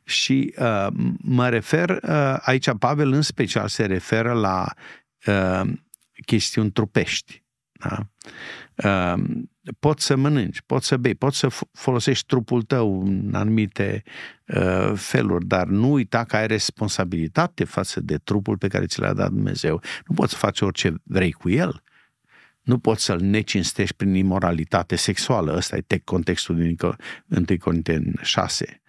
Și uh, mă refer, uh, aici Pavel în special se referă la uh, chestiuni trupești. Da? Uh, poți să mănânci, poți să bei, poți să folosești trupul tău în anumite uh, feluri, dar nu uita că ai responsabilitate față de trupul pe care ți l-a dat Dumnezeu. Nu poți să faci orice vrei cu el. Nu poți să-l necinstești prin imoralitate sexuală. Ăsta e contextul din 1 Corinteni 6.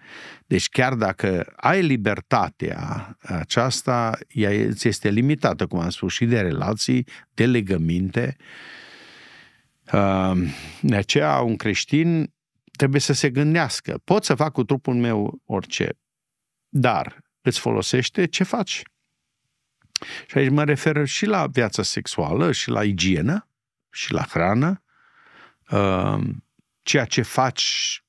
Deci chiar dacă ai libertatea aceasta, ea este limitată, cum am spus, și de relații, de legăminte. De aceea un creștin trebuie să se gândească, pot să fac cu trupul meu orice, dar îți folosește ce faci. Și aici mă refer și la viața sexuală, și la igienă, și la hrană. Ceea ce faci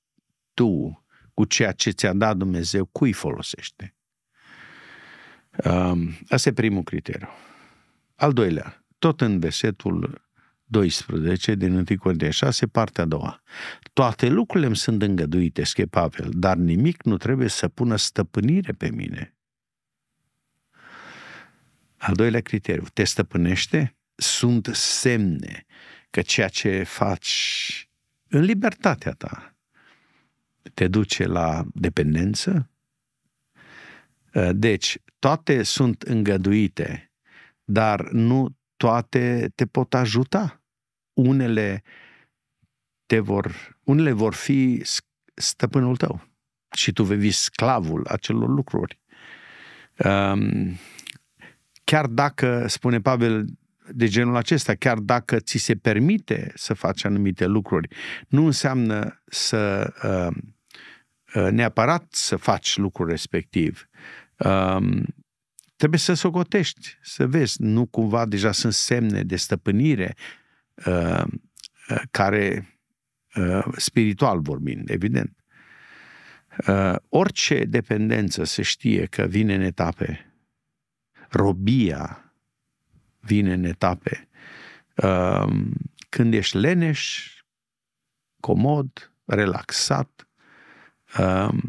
tu cu ceea ce ți-a dat Dumnezeu, cui folosește? Um, asta e primul criteriu. Al doilea, tot în versetul 12 din 1 Corinteni 6, partea a doua. Toate lucrurile îmi sunt îngăduite, scrie Pavel, dar nimic nu trebuie să pună stăpânire pe mine. Al doilea criteriu, te stăpânește? Sunt semne că ceea ce faci în libertatea ta, te duce la dependență. Uh, deci, toate sunt îngăduite, dar nu toate te pot ajuta. Unele te vor, unele vor fi stăpânul tău și tu vei fi sclavul acelor lucruri. Um, chiar dacă, spune Pavel, de genul acesta, chiar dacă ți se permite să faci anumite lucruri, nu înseamnă să uh, uh, neapărat să faci lucrul respectiv. Um, trebuie să socotești, să vezi, nu cumva deja sunt semne de stăpânire uh, uh, care, uh, spiritual vorbind, evident. Uh, orice dependență se știe că vine în etape. Robia vine în etape. Um, când ești leneș, comod, relaxat um,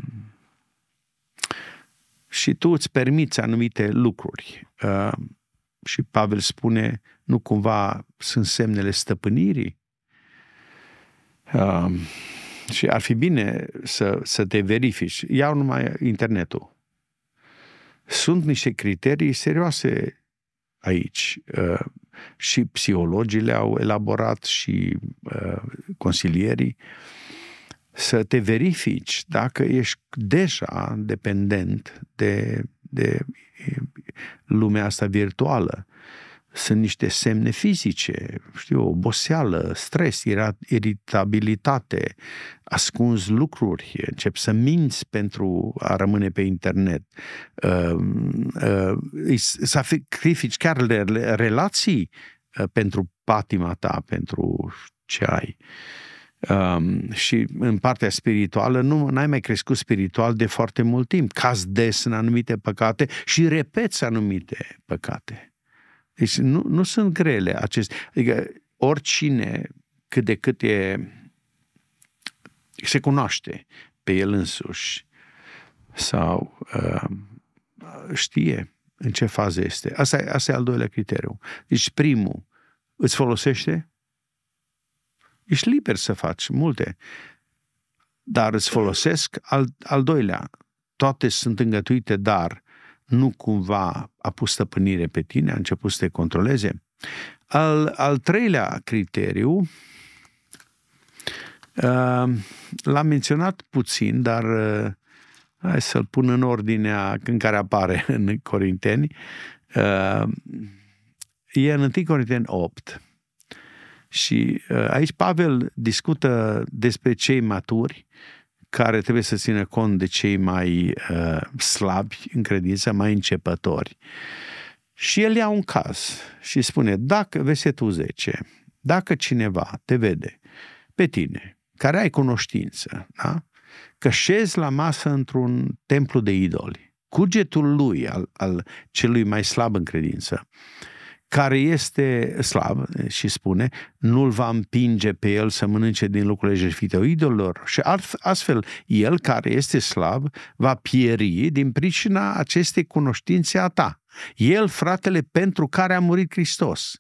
și tu îți permiți anumite lucruri. Um, și Pavel spune, nu cumva sunt semnele stăpânirii? Și ar fi bine să, să te verifici. Iau numai internetul. Sunt niște criterii serioase aici. Uh, și psihologii le-au elaborat și uh, consilierii să te verifici dacă ești deja dependent de, de lumea asta virtuală sunt niște semne fizice, știu, oboseală, stres, iritabilitate, ascuns lucruri, încep să minți pentru a rămâne pe internet, uh, uh, sacrifici chiar relații uh, pentru patima ta, pentru ce ai. Um, și în partea spirituală nu ai mai crescut spiritual de foarte mult timp. Caz des în anumite păcate și repeți anumite păcate. Deci nu, nu sunt grele aceste. Adică oricine cât de cât e se cunoaște pe el însuși sau uh, știe în ce fază este. Asta e, asta e al doilea criteriu. Deci primul, îți folosește? Ești liber să faci multe. Dar îți folosesc al, al doilea. Toate sunt îngătuite, dar nu cumva a pus stăpânire pe tine, a început să te controleze. Al, al treilea criteriu, uh, l-am menționat puțin, dar uh, hai să-l pun în ordinea în care apare în Corinteni. Uh, e în 1 Corinteni 8. Și aici Pavel discută despre cei maturi care trebuie să țină cont de cei mai uh, slabi în credință, mai începători. Și el ia un caz și spune, dacă, versetul 10, dacă cineva te vede pe tine, care ai cunoștință, da? că șezi la masă într-un templu de idoli, cugetul lui, al, al celui mai slab în credință, care este slab și spune, nu-l va împinge pe el să mănânce din lucrurile jertfite idolilor. Și astfel, el care este slab va pieri din pricina acestei cunoștințe a ta. El, fratele, pentru care a murit Hristos.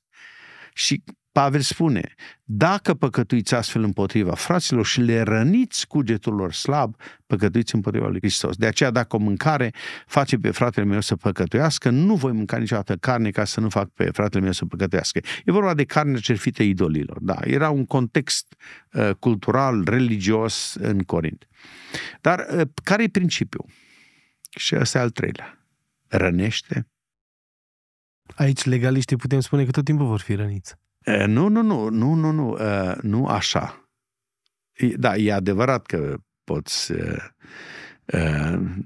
Și Pavel spune, dacă păcătuiți astfel împotriva fraților și le răniți cugetul lor slab, păcătuiți împotriva lui Hristos. De aceea, dacă o mâncare face pe fratele meu să păcătuiască, nu voi mânca niciodată carne ca să nu fac pe fratele meu să păcătuiască. E vorba de carne cerfită idolilor. Da, era un context uh, cultural, religios în Corint. Dar uh, care e principiul? Și ăsta e al treilea. Rănește.
Aici legaliștii putem spune că tot timpul vor fi răniți.
Nu, nu, nu, nu, nu, nu, nu așa. Da, e adevărat că poți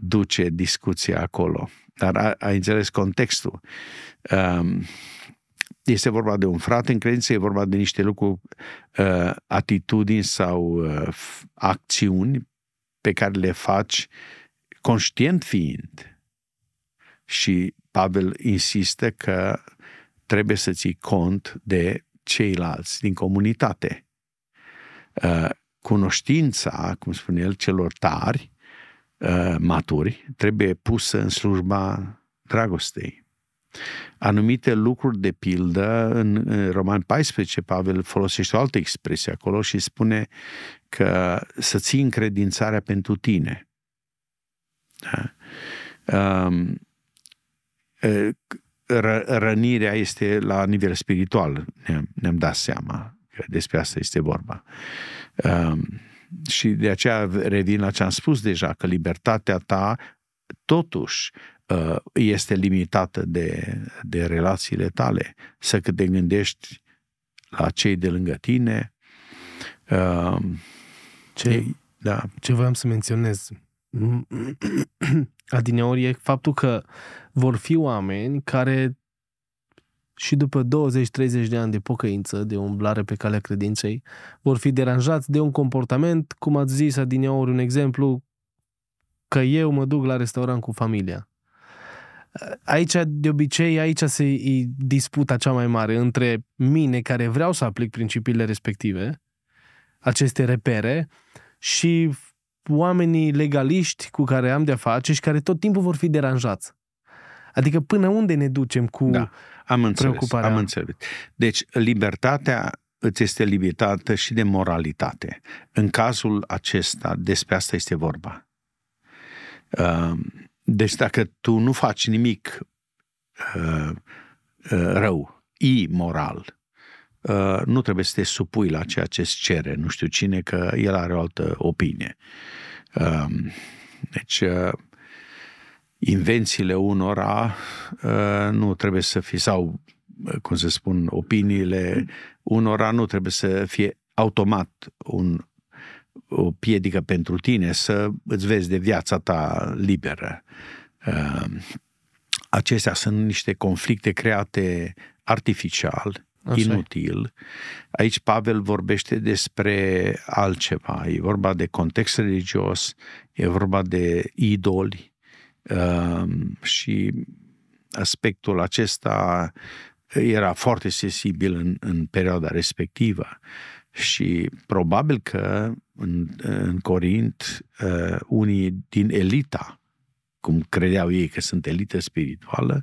duce discuția acolo, dar ai înțeles contextul. Este vorba de un frate în credință, e vorba de niște lucruri, atitudini sau acțiuni pe care le faci conștient fiind. Și Pavel insistă că trebuie să ții cont de ceilalți din comunitate. Uh, cunoștința, cum spune el, celor tari, uh, maturi, trebuie pusă în slujba dragostei. Anumite lucruri de pildă, în Roman 14, Pavel folosește o altă expresie acolo și spune că să ții încredințarea pentru tine. Da? Um, uh, rănirea este la nivel spiritual, ne-am, ne-am dat seama că despre asta este vorba. Um, și de aceea revin la ce am spus deja, că libertatea ta totuși uh, este limitată de, de relațiile tale. Să că te gândești la cei de lângă tine. Uh,
ce, da. ce voiam să menționez adineori e faptul că vor fi oameni care și după 20-30 de ani de pocăință, de umblare pe calea credinței, vor fi deranjați de un comportament, cum ați zis adineori un exemplu, că eu mă duc la restaurant cu familia. Aici, de obicei, aici se disputa cea mai mare între mine, care vreau să aplic principiile respective, aceste repere, și oamenii legaliști cu care am de-a face și care tot timpul vor fi deranjați. Adică până unde ne ducem cu da,
am înțeles,
preocuparea?
Am înțeles. Deci libertatea îți este limitată și de moralitate. În cazul acesta, despre asta este vorba. Deci dacă tu nu faci nimic uh, uh, rău, imoral, uh, nu trebuie să te supui la ceea ce îți cere nu știu cine, că el are o altă opinie. Deci invențiile unora uh, nu trebuie să fie, sau, cum se spun, opiniile unora nu trebuie să fie automat un, o piedică pentru tine să îți vezi de viața ta liberă. Uh, acestea sunt niște conflicte create artificial, Așa inutil. Aici Pavel vorbește despre altceva. E vorba de context religios, e vorba de idoli, Ehm, și aspectul acesta era foarte sensibil în, în perioada respectivă. Și probabil că în, în Corint uh, unii din elita cum credeau ei că sunt elită spirituală,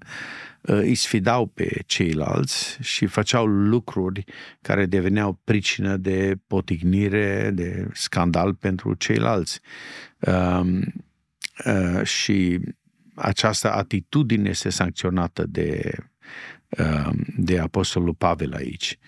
uh, îi sfidau pe ceilalți și făceau lucruri care deveneau pricină de potignire, de scandal pentru ceilalți. Um, uh, și această atitudine este sancționată de, um, de Apostolul Pavel aici.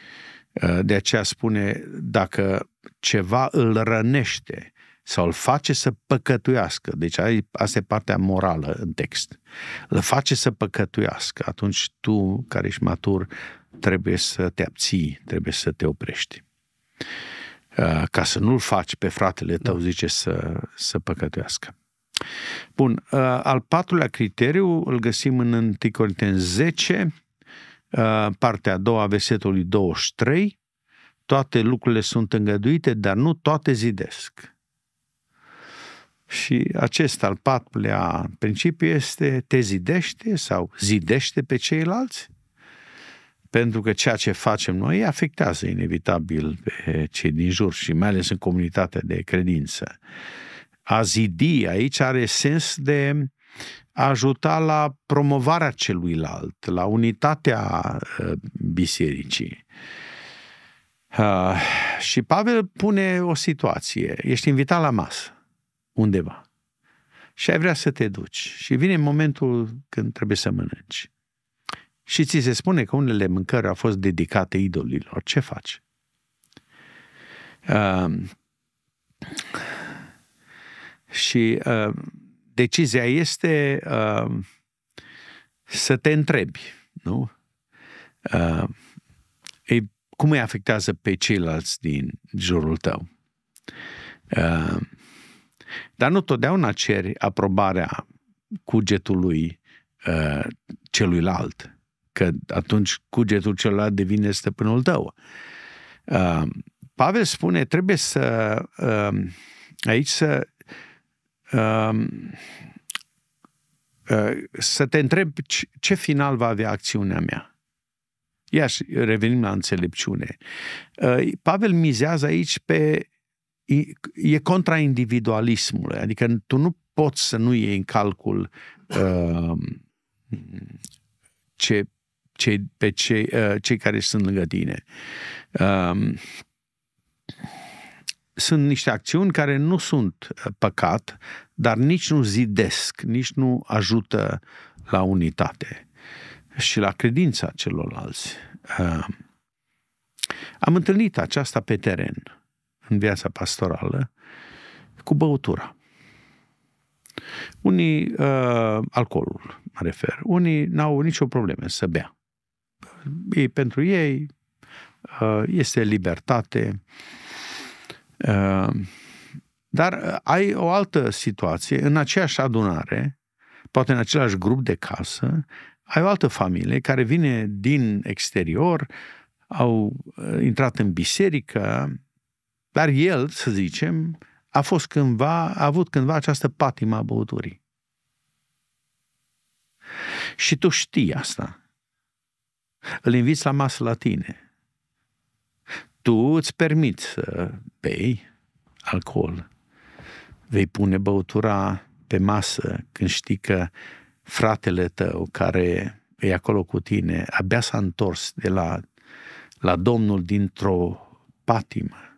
Uh, de aceea spune, dacă ceva îl rănește, sau îl face să păcătuiască. Deci asta e partea morală în text. Îl face să păcătuiască. Atunci tu, care ești matur, trebuie să te abții, trebuie să te oprești. Uh, ca să nu-l faci pe fratele tău, da. zice, să, să păcătuiască. Bun, uh, al patrulea criteriu îl găsim în 1 Corinteni 10, uh, partea a doua, versetul 23. Toate lucrurile sunt îngăduite, dar nu toate zidesc. Și acest al patrulea principiu este te zidește sau zidește pe ceilalți, pentru că ceea ce facem noi afectează inevitabil pe cei din jur și mai ales în comunitatea de credință. A zidi aici are sens de a ajuta la promovarea celuilalt, la unitatea uh, bisericii. Uh, și Pavel pune o situație. Ești invitat la masă undeva. Și ai vrea să te duci. Și vine momentul când trebuie să mănânci. Și ți se spune că unele mâncări au fost dedicate idolilor. Ce faci? Uh, și uh, decizia este uh, să te întrebi, nu? Uh, ei, cum îi afectează pe ceilalți din jurul tău? Uh, dar nu totdeauna ceri aprobarea cugetului uh, celuilalt, că atunci cugetul celălalt devine stăpânul tău. Uh, Pavel spune, trebuie să uh, aici să uh, uh, să te întreb ce final va avea acțiunea mea. Iași revenim la înțelepciune. Uh, Pavel mizează aici pe e contra individualismului, adică tu nu poți să nu iei în calcul uh, ce, ce, pe cei, uh, cei care sunt lângă tine. Uh, sunt niște acțiuni care nu sunt uh, păcat, dar nici nu zidesc, nici nu ajută la unitate și la credința celorlalți. Uh, am întâlnit aceasta pe teren în viața pastorală cu băutura. Unii, uh, alcoolul, mă refer, unii n-au nicio problemă să bea. Ei, pentru ei uh, este libertate. Uh, dar ai o altă situație, în aceeași adunare, poate în același grup de casă, ai o altă familie care vine din exterior, au uh, intrat în biserică, dar el, să zicem, a fost cândva, a avut cândva această patimă a băuturii. Și tu știi asta. Îl inviți la masă la tine. Tu îți permiți să bei alcool. Vei pune băutura pe masă când știi că fratele tău care e acolo cu tine abia s-a întors de la, la Domnul dintr-o patimă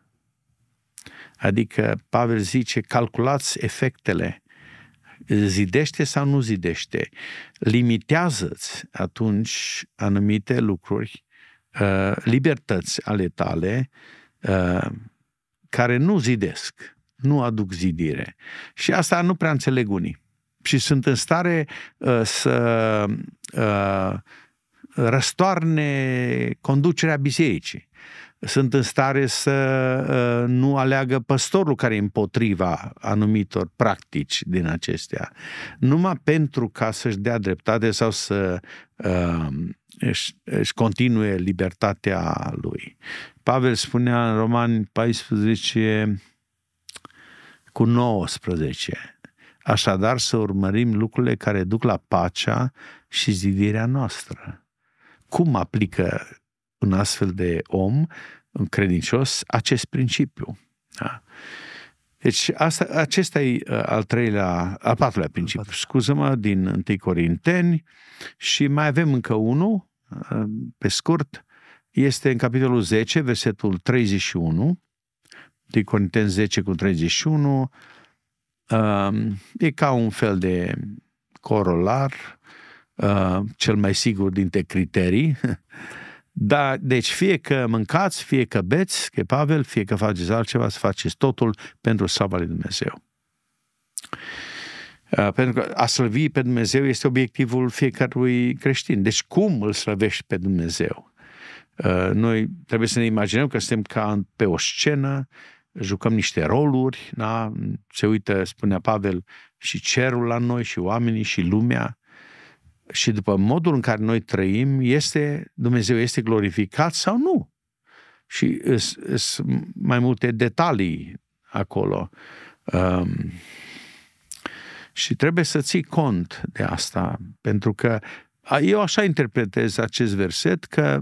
Adică Pavel zice, calculați efectele. Zidește sau nu zidește? Limitează-ți atunci anumite lucruri, uh, libertăți ale tale, uh, care nu zidesc, nu aduc zidire. Și asta nu prea înțeleg unii. Și sunt în stare uh, să răstoarne conducerea bisericii sunt în stare să uh, nu aleagă păstorul care e împotriva anumitor practici din acestea, numai pentru ca să-și dea dreptate sau să uh, își, își continue libertatea lui. Pavel spunea în Romani 14 cu 19, așadar să urmărim lucrurile care duc la pacea și zidirea noastră. Cum aplică un astfel de om, un credincios, acest principiu. Da? Deci asta, acesta e uh, al treilea, al patrulea principiu, scuză-mă, din 1 Corinteni și mai avem încă unul, uh, pe scurt, este în capitolul 10, versetul 31, de Corinteni 10 cu 31, um, e ca un fel de corolar, uh, cel mai sigur dintre criterii, Da, deci fie că mâncați, fie că beți, că Pavel, fie că faceți altceva, să faceți totul pentru slava lui Dumnezeu. Uh, pentru că a slăvi pe Dumnezeu este obiectivul fiecărui creștin. Deci cum îl slăvești pe Dumnezeu? Uh, noi trebuie să ne imaginăm că suntem ca pe o scenă, jucăm niște roluri, da? se uită, spunea Pavel, și cerul la noi, și oamenii, și lumea, și după modul în care noi trăim, este, Dumnezeu este glorificat sau nu. Și sunt mai multe detalii acolo. Um, și trebuie să ții cont de asta, pentru că eu așa interpretez acest verset, că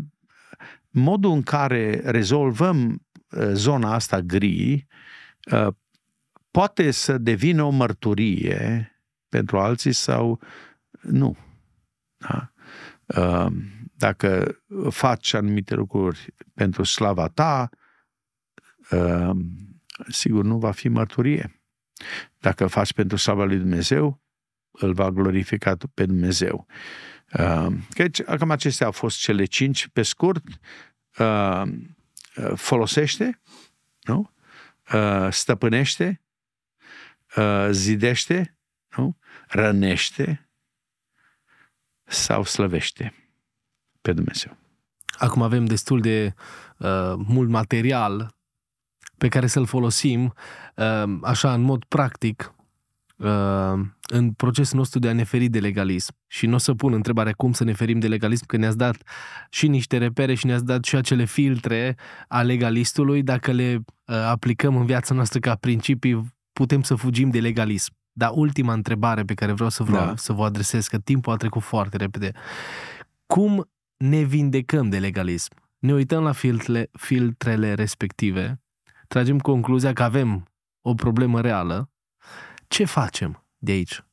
modul în care rezolvăm uh, zona asta gri uh, poate să devină o mărturie pentru alții sau nu. Da? Ehm, dacă faci anumite lucruri pentru slava ta, ehm, sigur nu va fi mărturie. Dacă faci pentru slava lui Dumnezeu, îl va glorifica pe Dumnezeu. Deci, acum acestea au fost cele cinci, pe scurt, folosește, nu? stăpânește, zidește, nu? rănește, sau slăvește pe Dumnezeu.
Acum avem destul de uh, mult material pe care să-l folosim uh, așa în mod practic uh, în procesul nostru de a ne feri de legalism. Și nu o să pun întrebarea cum să ne ferim de legalism, că ne-ați dat și niște repere și ne-ați dat și acele filtre a legalistului. Dacă le uh, aplicăm în viața noastră ca principii, putem să fugim de legalism. Dar ultima întrebare pe care vreau să, vreau, da. să vă adresez, că timpul a trecut foarte repede. Cum ne vindecăm de legalism? Ne uităm la filtrele, filtrele respective, tragem concluzia că avem o problemă reală. Ce facem de aici?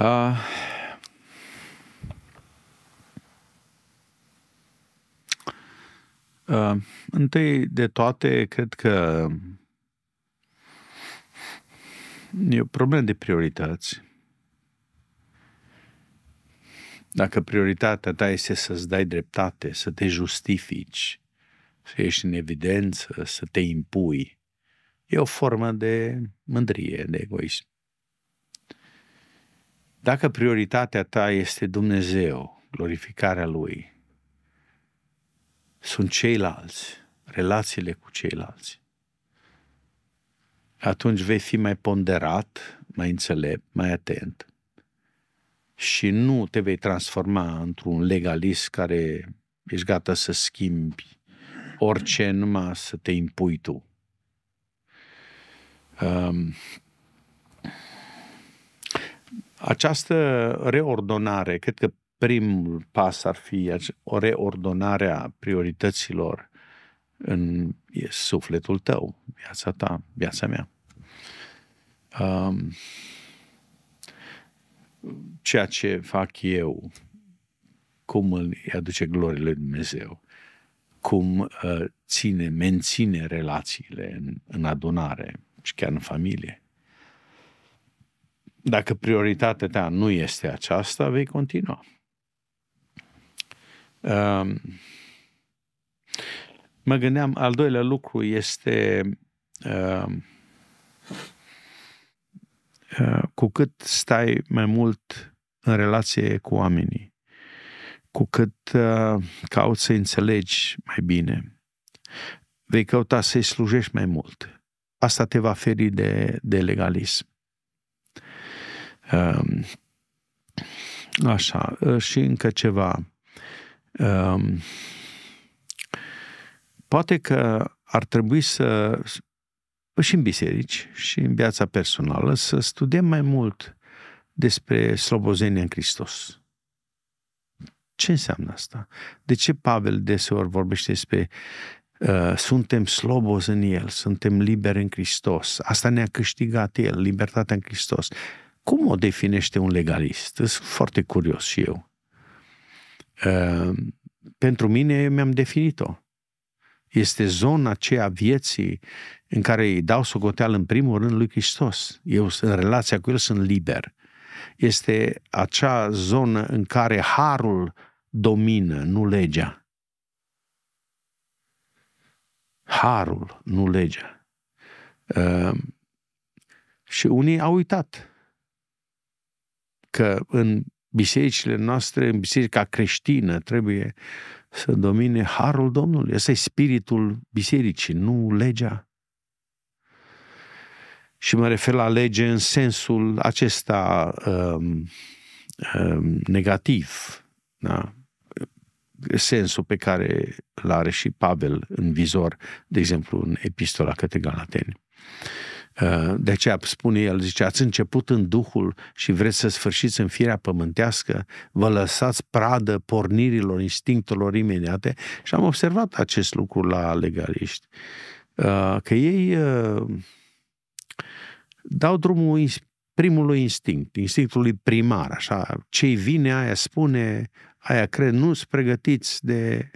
Uh,
uh, întâi de toate, cred că E o problemă de priorități. Dacă prioritatea ta este să-ți dai dreptate, să te justifici, să ieși în evidență, să te impui, e o formă de mândrie, de egoism. Dacă prioritatea ta este Dumnezeu, glorificarea Lui, sunt ceilalți, relațiile cu ceilalți, atunci vei fi mai ponderat, mai înțelept, mai atent și nu te vei transforma într-un legalist care ești gata să schimbi orice numai să te impui tu. Um, această reordonare, cred că primul pas ar fi o reordonare a priorităților în sufletul tău, viața ta, viața mea. Um, ceea ce fac eu, cum îl aduce glorile lui Dumnezeu, cum uh, ține, menține relațiile în, în adunare și chiar în familie. Dacă prioritatea ta nu este aceasta, vei continua. Um, mă gândeam, al doilea lucru este uh, uh, cu cât stai mai mult în relație cu oamenii, cu cât uh, cauți să înțelegi mai bine, vei căuta să-i slujești mai mult. Asta te va feri de, de legalism. Uh, așa, uh, și încă ceva. Uh, Poate că ar trebui să, și în biserici și în viața personală, să studiem mai mult despre slobozenia în Hristos. Ce înseamnă asta? De ce Pavel deseori vorbește despre Uh, suntem slobos în El, suntem liberi în Hristos. Asta ne-a câștigat El, libertatea în Hristos. Cum o definește un legalist? Sunt foarte curios și eu. Uh, pentru mine mi-am definit-o. Este zona aceea vieții în care îi dau socoteală în primul rând lui Hristos. Eu în relația cu El sunt liber. Este acea zonă în care harul domină, nu legea. Harul, nu legea. Uh, și unii au uitat că în bisericile noastre, în biserica creștină, trebuie să domine harul Domnului. Ăsta e spiritul bisericii, nu legea. Și mă refer la lege în sensul acesta um, um, negativ. Da? sensul pe care îl are și Pavel în vizor, de exemplu, în epistola către Galateni. Uh, de aceea spune el, zice, ați început în Duhul și vreți să sfârșiți în firea pământească, vă lăsați pradă pornirilor, instinctelor imediate și am observat acest lucru la legaliști. Uh, că ei uh, dau drumul primului instinct, instinctului primar, așa, ce vine, aia spune, aia cred, nu sunt pregătiți de,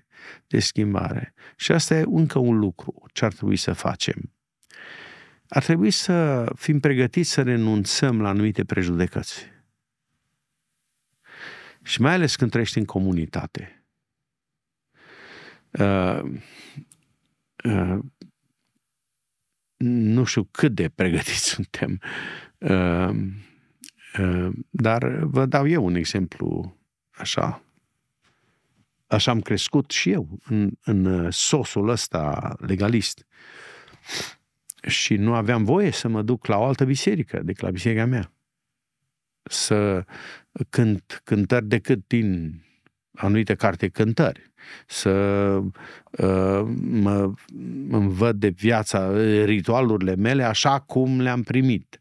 de schimbare. Și asta e încă un lucru ce ar trebui să facem. Ar trebui să fim pregătiți să renunțăm la anumite prejudecăți. Și mai ales când trăiești în comunitate. Uh, uh, nu știu cât de pregătiți suntem, uh, uh, dar vă dau eu un exemplu așa așa am crescut și eu, în, în uh, sosul ăsta legalist. Și nu aveam voie să mă duc la o altă biserică decât la biserica mea. Să cânt cântări decât din anumite carte cântări. Să uh, mă învăț de viața, ritualurile mele așa cum le-am primit.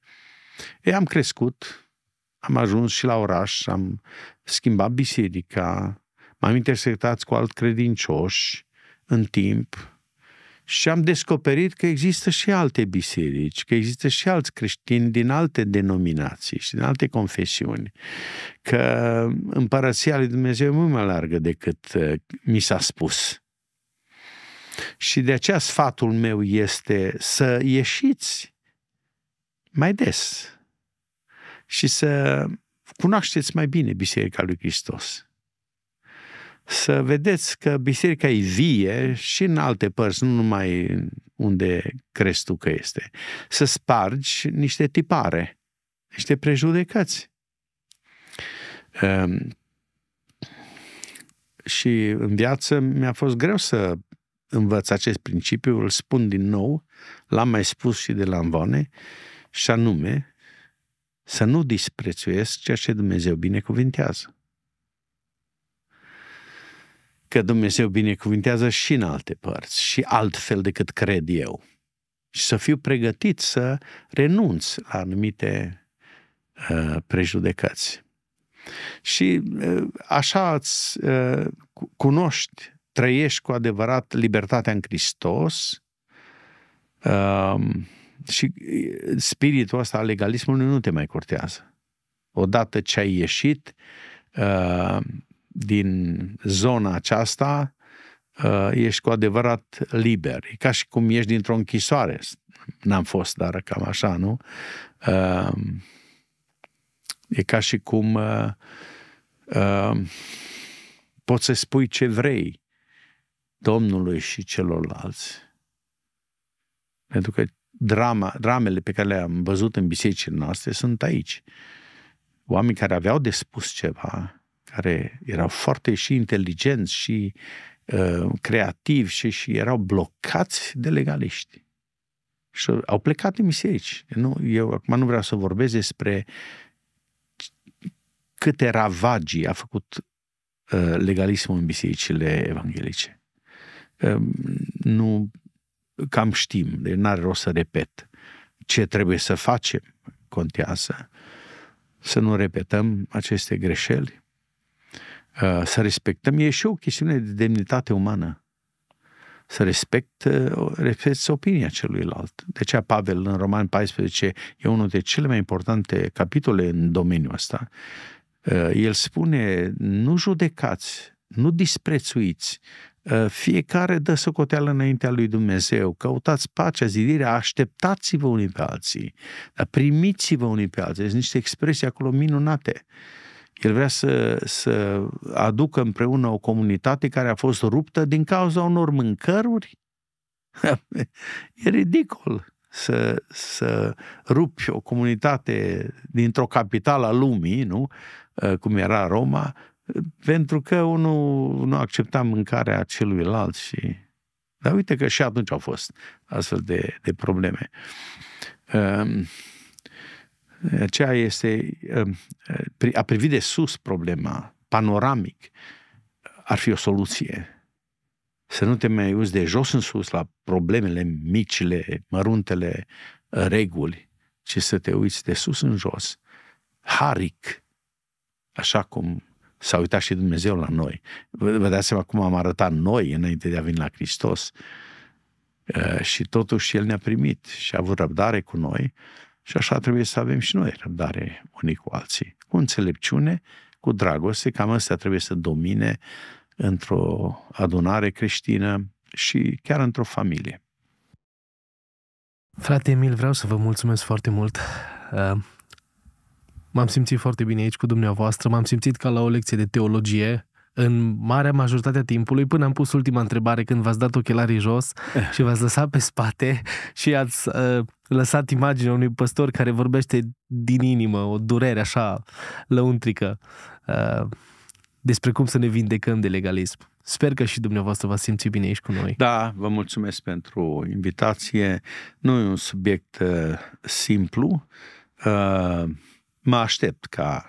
Ei, am crescut, am ajuns și la oraș, am schimbat biserica, m-am intersectat cu alt credincioși în timp și am descoperit că există și alte biserici, că există și alți creștini din alte denominații și din alte confesiuni, că împărăția lui Dumnezeu e mult mai largă decât uh, mi s-a spus. Și de aceea sfatul meu este să ieșiți mai des și să cunoașteți mai bine Biserica lui Hristos să vedeți că biserica e vie și în alte părți, nu numai unde crezi tu că este. Să spargi niște tipare, niște prejudecăți. Um, și în viață mi-a fost greu să învăț acest principiu, îl spun din nou, l-am mai spus și de la Învone, și anume să nu disprețuiesc ceea ce Dumnezeu binecuvintează că Dumnezeu binecuvintează și în alte părți și altfel decât cred eu. Și să fiu pregătit să renunț la anumite uh, prejudecăți. Și uh, așa îți uh, cunoști, trăiești cu adevărat libertatea în Hristos uh, și uh, spiritul ăsta al legalismului nu te mai curtează. Odată ce ai ieșit, uh, din zona aceasta, uh, ești cu adevărat liber. E ca și cum ești dintr-o închisoare. N-am fost, dar cam așa, nu? Uh, e ca și cum uh, poți să spui ce vrei Domnului și celorlalți. Pentru că drama, dramele pe care le-am văzut în bisericile noastre sunt aici. Oameni care aveau de spus ceva, care erau foarte și inteligenți și uh, creativi și, și erau blocați de legaliști. Și au plecat din biserici. Nu, eu acum nu vreau să vorbesc despre câte ravagii a făcut uh, legalismul în bisericile evanghelice. Uh, nu, cam știm, deci n-are rost să repet. Ce trebuie să facem contează. Să nu repetăm aceste greșeli Uh, să respectăm, e și o chestiune de demnitate umană. să respect, respect opinia celuilalt. De aceea Pavel în Roman 14 e unul de cele mai importante capitole în domeniul ăsta. Uh, el spune, nu judecați, nu disprețuiți, uh, fiecare dă socoteală înaintea lui Dumnezeu, căutați pacea, zidirea, așteptați-vă unii pe alții, dar primiți-vă unii pe alții. Sunt niște expresii acolo minunate. El vrea să, să aducă împreună o comunitate care a fost ruptă din cauza unor mâncăruri. e ridicol să, să rupi o comunitate dintr-o capitală a lumii, nu? Uh, cum era Roma, pentru că unul nu accepta mâncarea celuilalt și... Dar uite că și atunci au fost astfel de, de probleme. Um, aceea este um, a privi de sus problema, panoramic, ar fi o soluție. Să nu te mai uiți de jos în sus la problemele micile, măruntele reguli, ci să te uiți de sus în jos, haric, așa cum s-a uitat și Dumnezeu la noi. Vă, vă dați seama cum am arătat noi înainte de a veni la Hristos. Uh, și totuși El ne-a primit și a avut răbdare cu noi și așa trebuie să avem și noi răbdare unii cu alții. Cu înțelepciune, cu dragoste, cam astea trebuie să domine într-o adunare creștină și chiar într-o familie.
Frate Emil, vreau să vă mulțumesc foarte mult. Uh, M-am simțit foarte bine aici cu dumneavoastră, m-am simțit ca la o lecție de teologie, în marea majoritate a timpului, până am pus ultima întrebare când v-ați dat ochelarii jos și v-ați lăsat pe spate și ați uh, lăsat imaginea unui păstor care vorbește din inimă, o durere așa lăuntrică uh, despre cum să ne vindecăm de legalism. Sper că și dumneavoastră v-ați simțit bine aici cu noi.
Da, vă mulțumesc pentru invitație. Nu e un subiect uh, simplu. Uh, mă aștept ca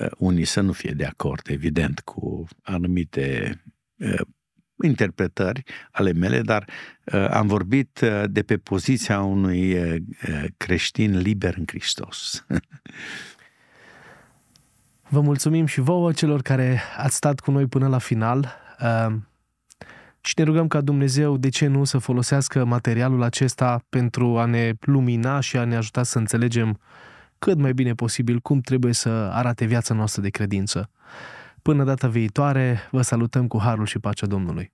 uh, unii să nu fie de acord, evident, cu anumite uh, interpretări ale mele, dar uh, am vorbit uh, de pe poziția unui uh, creștin liber în Hristos.
Vă mulțumim și vouă celor care ați stat cu noi până la final uh, și ne rugăm ca Dumnezeu, de ce nu, să folosească materialul acesta pentru a ne lumina și a ne ajuta să înțelegem cât mai bine posibil cum trebuie să arate viața noastră de credință. Până data viitoare, vă salutăm cu harul și pacea Domnului.